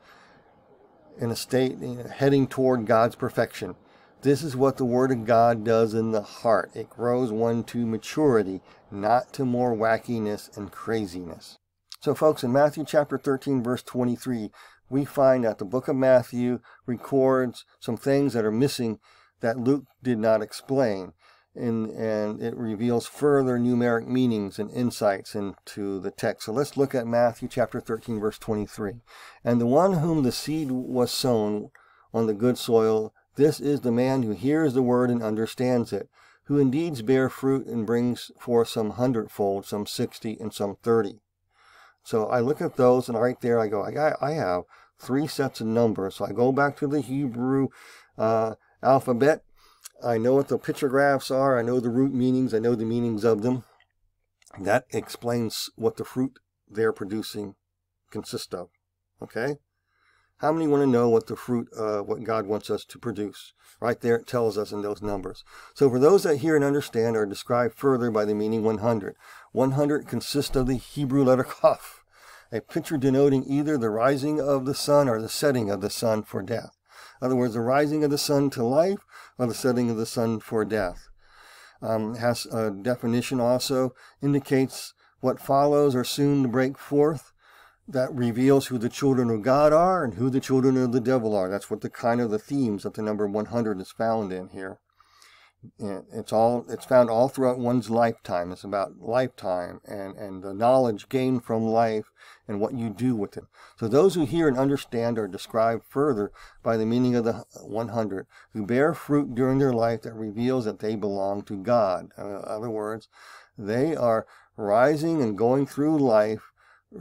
in a state heading toward God's perfection. This is what the Word of God does in the heart. It grows one to maturity, not to more wackiness and craziness. So, folks, in Matthew chapter 13, verse 23, we find that the book of Matthew records some things that are missing that Luke did not explain and, and it reveals further numeric meanings and insights into the text. So let's look at Matthew chapter 13, verse 23. And the one whom the seed was sown on the good soil, this is the man who hears the word and understands it, who indeed bear fruit and brings forth some hundredfold, some sixty, and some thirty. So I look at those, and right there I go, I, I have three sets of numbers. So I go back to the Hebrew uh, alphabet, I know what the pictographs are. I know the root meanings. I know the meanings of them. That explains what the fruit they're producing consists of. Okay? How many want to know what the fruit, uh, what God wants us to produce? Right there, it tells us in those numbers. So for those that hear and understand are described further by the meaning 100. 100 consists of the Hebrew letter *laughs* Kaf, a picture denoting either the rising of the sun or the setting of the sun for death. In other words, the rising of the sun to life or the setting of the sun for death. Um, has a definition also indicates what follows or soon to break forth that reveals who the children of God are and who the children of the devil are. That's what the kind of the themes that the number 100 is found in here. It's all it's found all throughout one's lifetime. It's about lifetime and, and the knowledge gained from life and what you do with it. So those who hear and understand are described further by the meaning of the 100, who bear fruit during their life that reveals that they belong to God. In other words, they are rising and going through life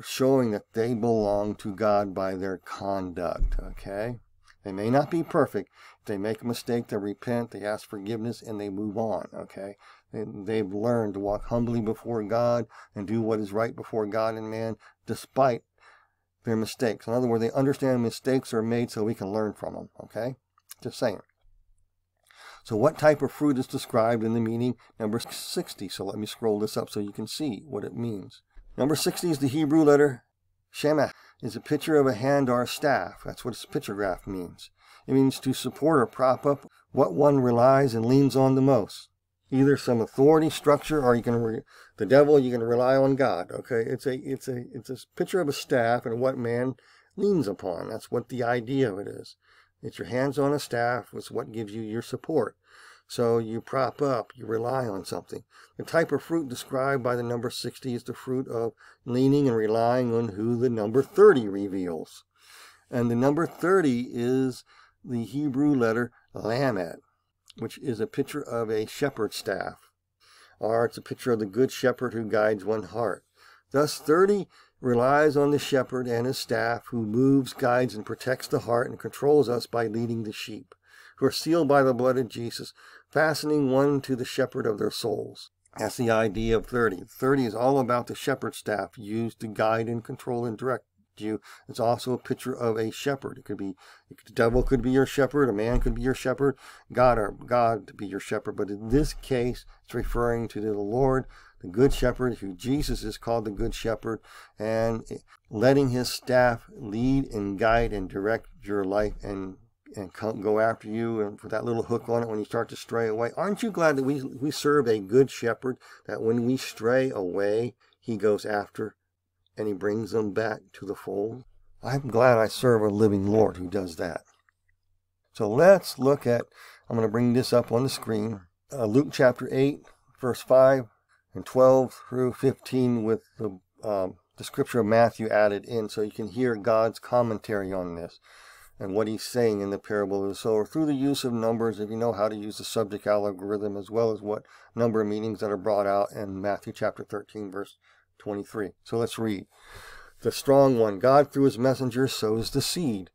showing that they belong to God by their conduct. Okay? They may not be perfect. If they make a mistake, they repent, they ask forgiveness, and they move on. Okay? They've learned to walk humbly before God and do what is right before God and man, despite their mistakes. In other words, they understand mistakes are made so we can learn from them. Okay? Just saying. So, what type of fruit is described in the meaning number 60? So, let me scroll this up so you can see what it means. Number 60 is the Hebrew letter Shemah is a picture of a hand or a staff. That's what its pictograph means. It means to support or prop up what one relies and leans on the most. Either some authority structure or you can the devil you can rely on God. Okay? It's a it's a it's a picture of a staff and what man leans upon. That's what the idea of it is. It's your hands on a staff. It's what gives you your support. So you prop up, you rely on something. The type of fruit described by the number 60 is the fruit of leaning and relying on who the number 30 reveals. And the number 30 is the Hebrew letter Lamed, which is a picture of a shepherd's staff. Or it's a picture of the good shepherd who guides one heart. Thus, 30 relies on the shepherd and his staff who moves, guides, and protects the heart and controls us by leading the sheep, who are sealed by the blood of Jesus, fastening one to the shepherd of their souls. That's the idea of 30. 30 is all about the shepherd staff used to guide and control and direct you. It's also a picture of a shepherd. It could be the devil could be your shepherd, a man could be your shepherd, God or God to be your shepherd. But in this case, it's referring to the Lord, the good shepherd, who Jesus is called the good shepherd, and letting his staff lead and guide and direct your life and and come, go after you and put that little hook on it when you start to stray away. Aren't you glad that we, we serve a good shepherd, that when we stray away, he goes after and he brings them back to the fold? I'm glad I serve a living Lord who does that. So let's look at, I'm going to bring this up on the screen, uh, Luke chapter 8, verse 5 and 12 through 15 with the, um, the scripture of Matthew added in so you can hear God's commentary on this and what he's saying in the parable of the sower through the use of numbers, if you know how to use the subject algorithm, as well as what number meanings that are brought out in Matthew chapter 13, verse 23. So let's read. The strong one, God through his messenger sows the seed,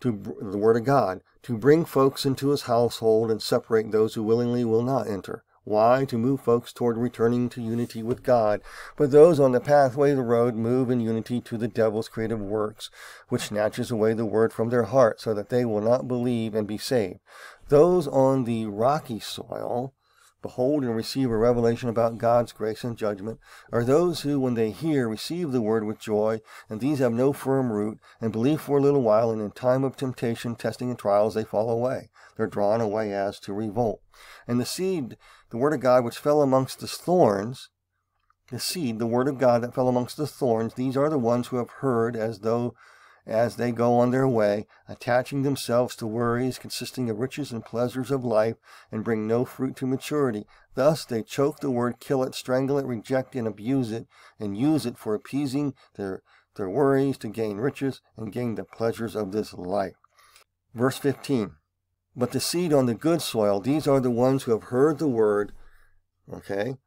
to the word of God, to bring folks into his household and separate those who willingly will not enter. Why? To move folks toward returning to unity with God. But those on the pathway of the road move in unity to the devil's creative works, which snatches away the word from their heart so that they will not believe and be saved. Those on the rocky soil behold and receive a revelation about God's grace and judgment are those who, when they hear, receive the word with joy, and these have no firm root, and believe for a little while, and in time of temptation, testing, and trials, they fall away. They're drawn away as to revolt. And the seed the word of God which fell amongst the thorns, the seed, the word of God that fell amongst the thorns, these are the ones who have heard as though as they go on their way, attaching themselves to worries consisting of riches and pleasures of life, and bring no fruit to maturity. Thus they choke the word, kill it, strangle it, reject and abuse it, and use it for appeasing their, their worries to gain riches and gain the pleasures of this life. Verse 15. But the seed on the good soil, these are the ones who have heard the word, okay,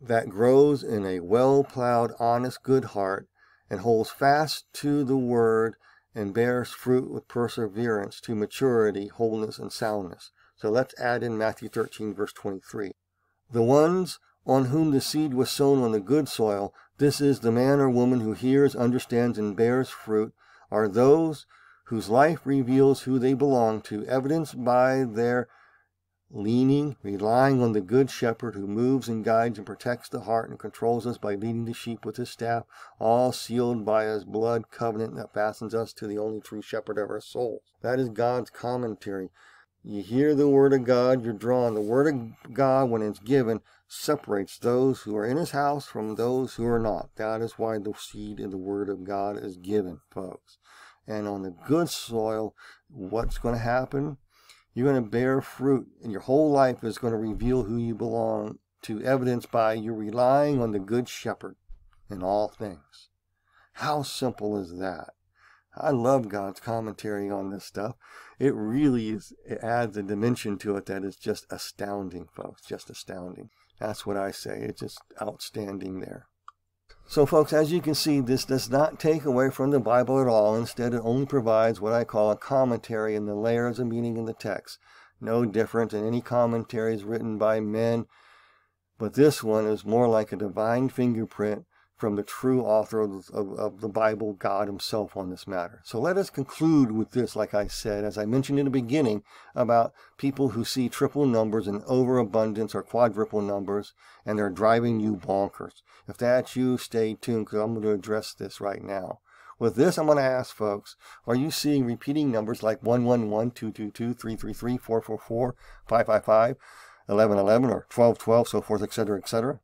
that grows in a well plowed, honest, good heart, and holds fast to the word and bears fruit with perseverance to maturity, wholeness, and soundness. So let's add in Matthew 13, verse 23. The ones on whom the seed was sown on the good soil, this is the man or woman who hears, understands, and bears fruit, are those whose life reveals who they belong to, evidenced by their leaning, relying on the good shepherd who moves and guides and protects the heart and controls us by leading the sheep with his staff, all sealed by his blood covenant that fastens us to the only true shepherd of our souls. That is God's commentary. You hear the word of God, you're drawn. The word of God, when it's given, separates those who are in his house from those who are not. That is why the seed of the word of God is given, folks. And on the good soil, what's going to happen? You're going to bear fruit, and your whole life is going to reveal who you belong to, evidence by you relying on the good shepherd in all things. How simple is that? I love God's commentary on this stuff. It really is, it adds a dimension to it that is just astounding, folks. Just astounding. That's what I say. It's just outstanding there. So, folks, as you can see, this does not take away from the Bible at all. Instead, it only provides what I call a commentary in the layers of meaning in the text. No different than any commentaries written by men, but this one is more like a divine fingerprint from the true author of, of, of, the Bible, God Himself, on this matter. So let us conclude with this, like I said, as I mentioned in the beginning, about people who see triple numbers in overabundance or quadruple numbers, and they're driving you bonkers. If that's you, stay tuned, because I'm going to address this right now. With this, I'm going to ask folks, are you seeing repeating numbers like 111, 222, 333, 444, 555, 1111, or 1212, so forth, etc., etc.?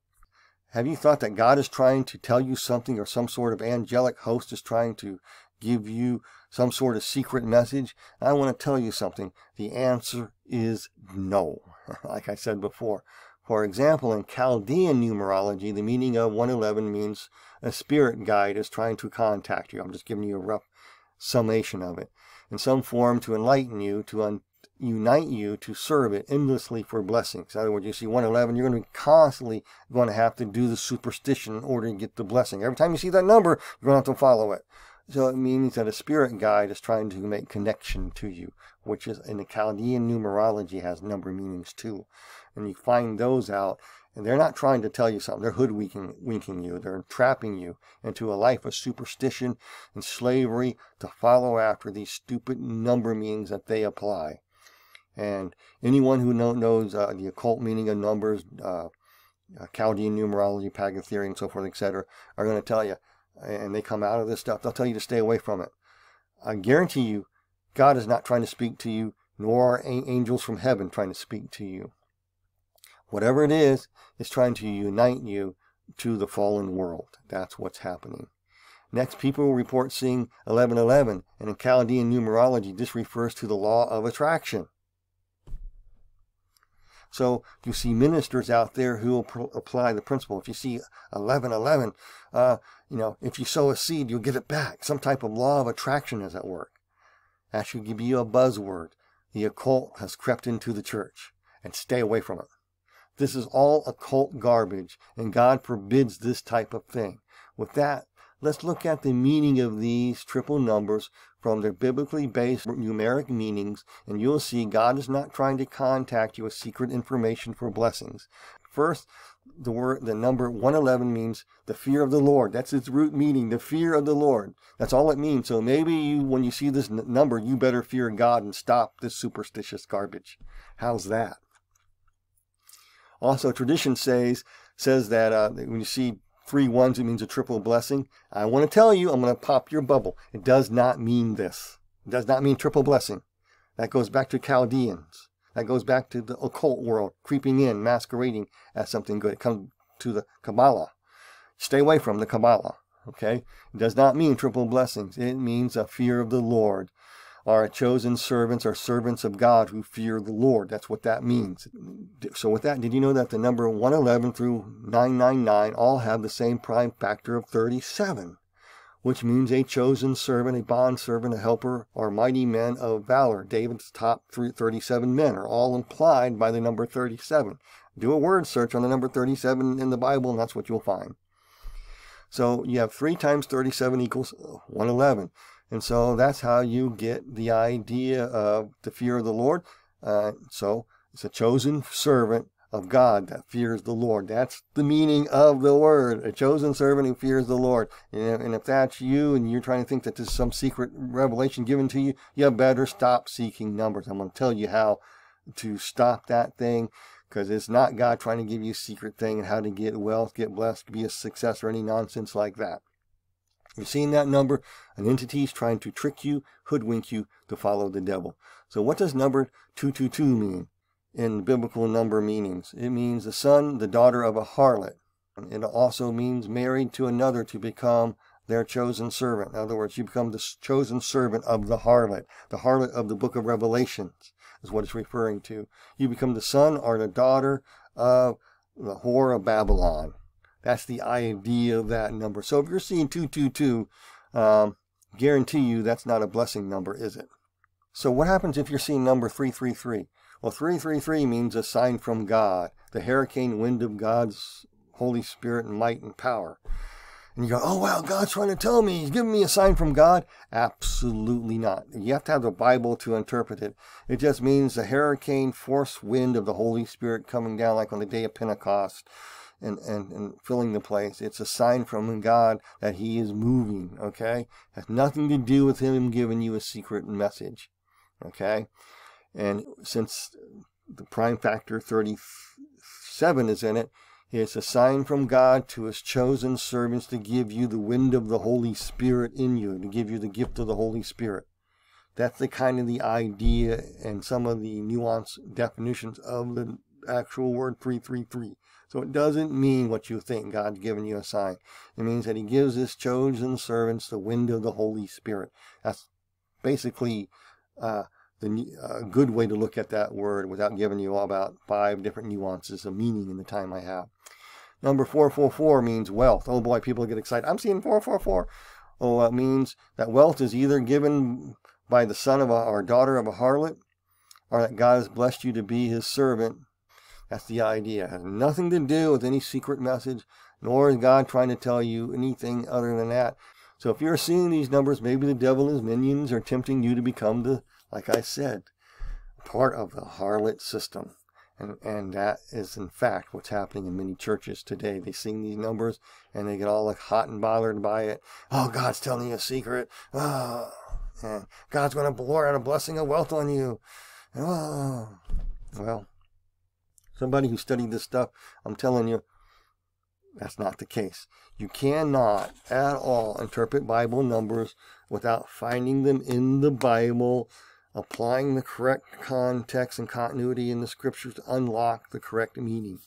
Have you thought that God is trying to tell you something or some sort of angelic host is trying to give you some sort of secret message? I want to tell you something. The answer is no, *laughs* like I said before. For example, in Chaldean numerology, the meaning of 111 means a spirit guide is trying to contact you. I'm just giving you a rough summation of it. In some form to enlighten you, to un unite you to serve it endlessly for blessings. In other words, you see 111, you're going to be constantly going to have to do the superstition in order to get the blessing. Every time you see that number, you're going to have to follow it. So it means that a spirit guide is trying to make connection to you, which is in the Chaldean numerology has number meanings too. And you find those out, and they're not trying to tell you something. They're hoodwinking winking you. They're trapping you into a life of superstition and slavery to follow after these stupid number meanings that they apply. And anyone who know, knows uh, the occult meaning of numbers, uh, uh, Chaldean numerology, pagan theory, and so forth, etc., are going to tell you, and they come out of this stuff, they'll tell you to stay away from it. I guarantee you, God is not trying to speak to you, nor are angels from heaven trying to speak to you. Whatever it is, it's trying to unite you to the fallen world. That's what's happening. Next, people report seeing 1111, and in Chaldean numerology, this refers to the law of attraction. So you see ministers out there who will apply the principle. If you see 1111, uh, you know, if you sow a seed, you'll get it back. Some type of law of attraction is at work. That should give you a buzzword. The occult has crept into the church, and stay away from it. This is all occult garbage, and God forbids this type of thing. With that, let's look at the meaning of these triple numbers from their biblically based numeric meanings, and you'll see God is not trying to contact you with secret information for blessings. First, the word, the number 111 means the fear of the Lord. That's its root meaning, the fear of the Lord. That's all it means. So maybe you, when you see this number, you better fear God and stop this superstitious garbage. How's that? Also, tradition says says that uh, when you see three ones, it means a triple blessing. I want to tell you, I'm going to pop your bubble. It does not mean this. It does not mean triple blessing. That goes back to Chaldeans. That goes back to the occult world, creeping in, masquerading as something good. It comes to the Kabbalah. Stay away from the Kabbalah. Okay? It does not mean triple blessings. It means a fear of the Lord, are chosen servants, are servants of God who fear the Lord. That's what that means. So with that, did you know that the number 111 through 999 all have the same prime factor of 37? Which means a chosen servant, a bond servant, a helper, or mighty men of valor. David's top 37 men are all implied by the number 37. Do a word search on the number 37 in the Bible, and that's what you'll find. So you have 3 times 37 equals 111. And so that's how you get the idea of the fear of the Lord. Uh, so it's a chosen servant of God that fears the Lord. That's the meaning of the word. A chosen servant who fears the Lord. And if that's you and you're trying to think that there's some secret revelation given to you, you better stop seeking numbers. I'm going to tell you how to stop that thing because it's not God trying to give you a secret thing and how to get wealth, get blessed, be a success, or any nonsense like that. You're seeing that number, an entity is trying to trick you, hoodwink you to follow the devil. So what does number 222 mean in biblical number meanings? It means the son, the daughter of a harlot. It also means married to another to become their chosen servant. In other words, you become the chosen servant of the harlot. The harlot of the book of Revelations is what it's referring to. You become the son or the daughter of the whore of Babylon. That's the idea of that number. So if you're seeing 222, um, guarantee you that's not a blessing number, is it? So what happens if you're seeing number 333? Well, 333 means a sign from God, the hurricane wind of God's Holy Spirit and might and power. And you go, oh, wow, God's trying to tell me, He's giving me a sign from God. Absolutely not. You have to have the Bible to interpret it. It just means the hurricane force wind of the Holy Spirit coming down like on the day of Pentecost and, and, and filling the place. It's a sign from God that He is moving, okay? Has nothing to do with Him giving you a secret message, okay? And since the prime factor 37 is in it, It's a sign from God to his chosen servants to give you the wind of the Holy Spirit in you, to give you the gift of the Holy Spirit. That's the kind of the idea and some of the nuanced definitions of the actual word 333. So it doesn't mean what you think God's given you a sign. It means that he gives his chosen servants the wind of the Holy Spirit. That's basically uh, the a good way to look at that word without giving you all about five different nuances of meaning in the time I have. Number 444 means wealth. Oh boy, people get excited. I'm seeing 444. Oh, it means that wealth is either given by the son of a, or daughter of a harlot, or that God has blessed you to be his servant. That's the idea. It has nothing to do with any secret message, nor is God trying to tell you anything other than that. So if you're seeing these numbers, maybe the devil and his minions are tempting you to become the, like I said, part of the harlot system. And, and that is, in fact, what's happening in many churches today. They sing these numbers and they get all like hot and bothered by it. Oh, God's telling you a secret. Oh, God's going to pour out a blessing of wealth on you. Oh, well, somebody who studied this stuff, I'm telling you, that's not the case. You cannot at all interpret Bible numbers without finding them in the Bible applying the correct context and continuity in the scriptures to unlock the correct meaning.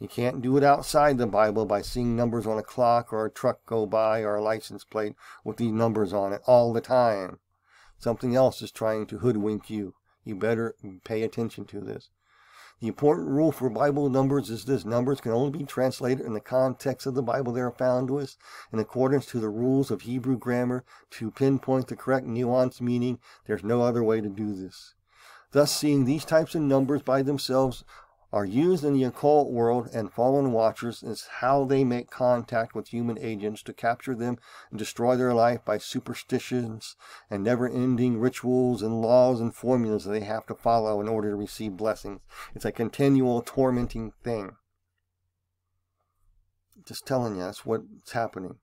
You can't do it outside the Bible by seeing numbers on a clock or a truck go by or a license plate with these numbers on it all the time. Something else is trying to hoodwink you. You better pay attention to this. The important rule for Bible numbers is this numbers can only be translated in the context of the Bible they are found with, in accordance to the rules of Hebrew grammar, to pinpoint the correct nuance meaning. There's no other way to do this. Thus, seeing these types of numbers by themselves are used in the occult world and fallen watchers is how they make contact with human agents to capture them and destroy their life by superstitions and never-ending rituals and laws and formulas that they have to follow in order to receive blessings. It's a continual tormenting thing. Just telling you, that's what's happening.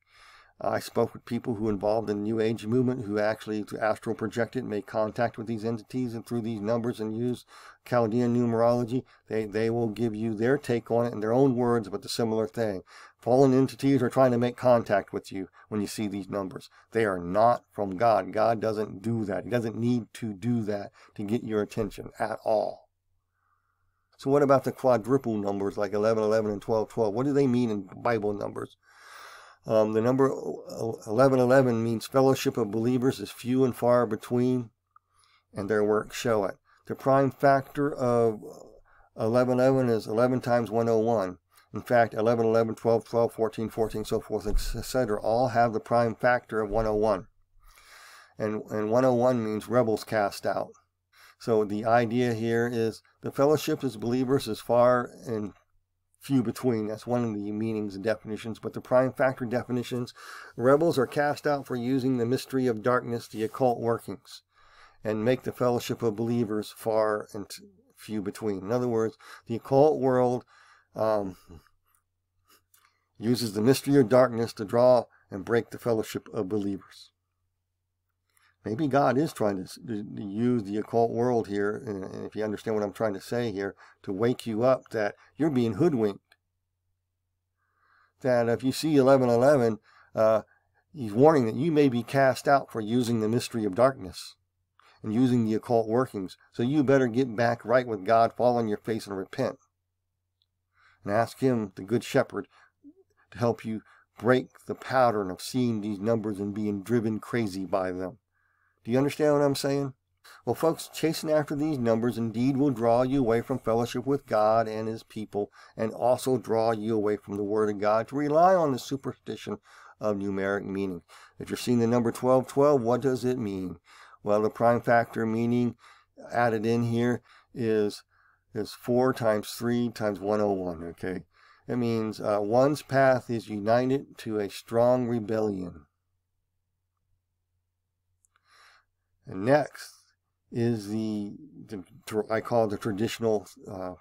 Uh, I spoke with people who involved in the New Age movement who actually to astral projected, made contact with these entities and through these numbers and use Chaldean numerology. They, they will give you their take on it in their own words, but the similar thing. Fallen entities are trying to make contact with you when you see these numbers. They are not from God. God doesn't do that. He doesn't need to do that to get your attention at all. So what about the quadruple numbers like 11, 11, and 12, 12? What do they mean in Bible numbers? Um, the number 1111 means fellowship of believers is few and far between, and their works show it. The prime factor of 1111 is 11 times 101. In fact, 11, 11, 12, 12, 14, 14, so forth, etc. all have the prime factor of 101. And, and 101 means rebels cast out. So the idea here is the fellowship as believers is far and few between. That's one of the meanings and definitions. But the prime factor definitions rebels are cast out for using the mystery of darkness, the occult workings, and make the fellowship of believers far and few between. In other words, the occult world um, uses the mystery of darkness to draw and break the fellowship of believers. Maybe God is trying to, to, use the occult world here, and if you understand what I'm trying to say here, to wake you up that you're being hoodwinked. That if you see 1111, uh, he's warning that you may be cast out for using the mystery of darkness and using the occult workings. So you better get back right with God, fall on your face, and repent. And ask Him, the Good Shepherd, to help you break the pattern of seeing these numbers and being driven crazy by them. Do you understand what I'm saying? Well, folks, chasing after these numbers indeed will draw you away from fellowship with God and His people, and also draw you away from the Word of God to rely on the superstition of numeric meaning. If you're seeing the number 1212, what does it mean? Well, the prime factor meaning added in here is is 4 times 3 times 101, okay? It means uh, one's path is united to a strong rebellion. And next is the, the I call the traditional uh,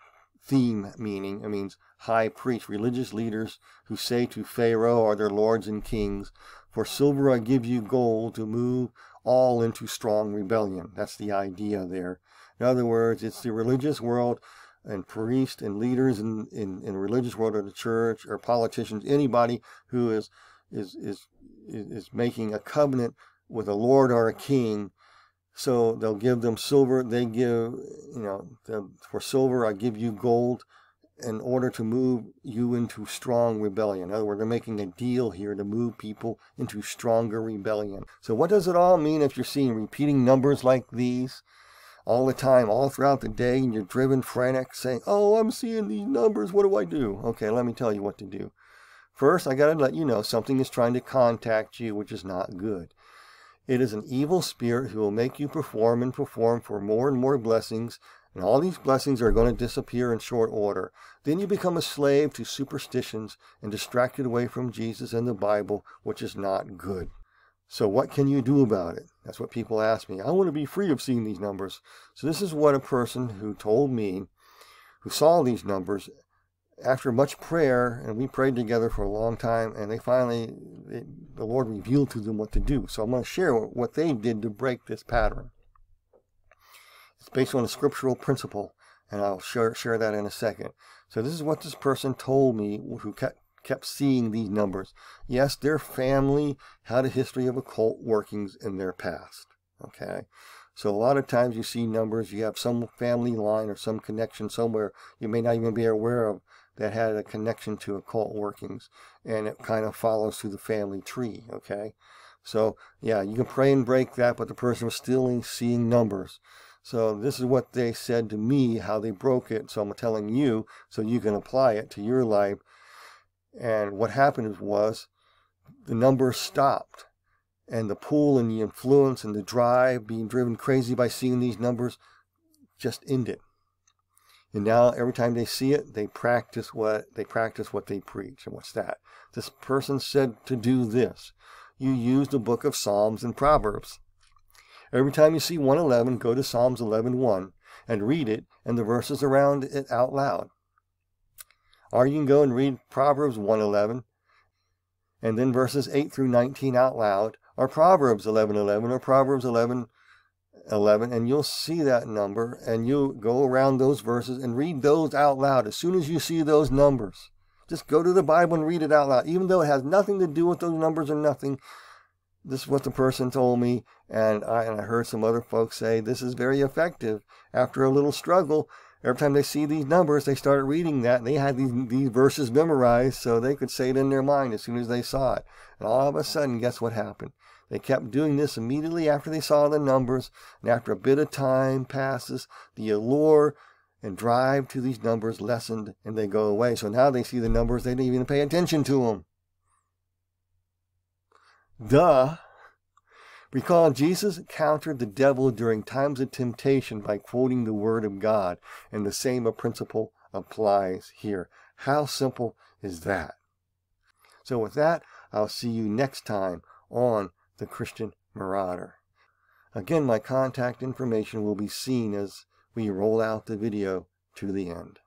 theme meaning. It means high priests, religious leaders who say to Pharaoh or their lords and kings, For silver I give you gold to move all into strong rebellion. That's the idea there. In other words, it's the religious world and priests and leaders in, in, in the religious world of the church or politicians, anybody who is, is, is, is making a covenant with a lord or a king. So they'll give them silver. They give, you know, for silver, I give you gold in order to move you into strong rebellion. In other words, they're making a deal here to move people into stronger rebellion. So what does it all mean if you're seeing repeating numbers like these? all the time, all throughout the day, and you're driven frantic saying, Oh, I'm seeing these numbers. What do I do? Okay, let me tell you what to do. First, I got to let you know something is trying to contact you, which is not good. It is an evil spirit who will make you perform and perform for more and more blessings, and all these blessings are going to disappear in short order. Then you become a slave to superstitions and distracted away from Jesus and the Bible, which is not good. So what can you do about it? That's what people ask me. I want to be free of seeing these numbers. So this is what a person who told me, who saw these numbers, after much prayer, and we prayed together for a long time, and they finally, it, the Lord revealed to them what to do. So I'm going to share what they did to break this pattern. It's based on a scriptural principle, and I'll share, share that in a second. So this is what this person told me who kept kept seeing these numbers. Yes, their family had a history of occult workings in their past. Okay. So a lot of times you see numbers, you have some family line or some connection somewhere you may not even be aware of that had a connection to occult workings. And it kind of follows through the family tree. Okay. So yeah, you can pray and break that, but the person was still seeing numbers. So this is what they said to me, how they broke it. So I'm telling you so you can apply it to your life and what happened was the numbers stopped. And the pull and the influence and the drive, being driven crazy by seeing these numbers, just ended. And now every time they see it, they practice what they practice what they preach. And what's that? This person said to do this. You use the book of Psalms and Proverbs. Every time you see 111, go to Psalms 11:1 and read it and the verses around it out loud. Or you can go and read Proverbs 111 and then verses 8 through 19 out loud, or Proverbs 11:11 or Proverbs 11 11 and you'll see that number and you go around those verses and read those out loud as soon as you see those numbers. Just go to the Bible and read it out loud, even though it has nothing to do with those numbers or nothing. This is what the person told me, and I, and I heard some other folks say this is very effective. After a little struggle, every time they see these numbers, they started reading that. And they had these, these verses memorized so they could say it in their mind as soon as they saw it. And all of a sudden, guess what happened? They kept doing this immediately after they saw the numbers. And after a bit of time passes, the allure and drive to these numbers lessened and they go away. So now they see the numbers, they don't even pay attention to them. Duh. Recall, Jesus countered the devil during times of temptation by quoting the Word of God, and the same principle applies here. How simple is that? So, with that, I'll see you next time on The Christian Marauder. Again, my contact information will be seen as we roll out the video to the end.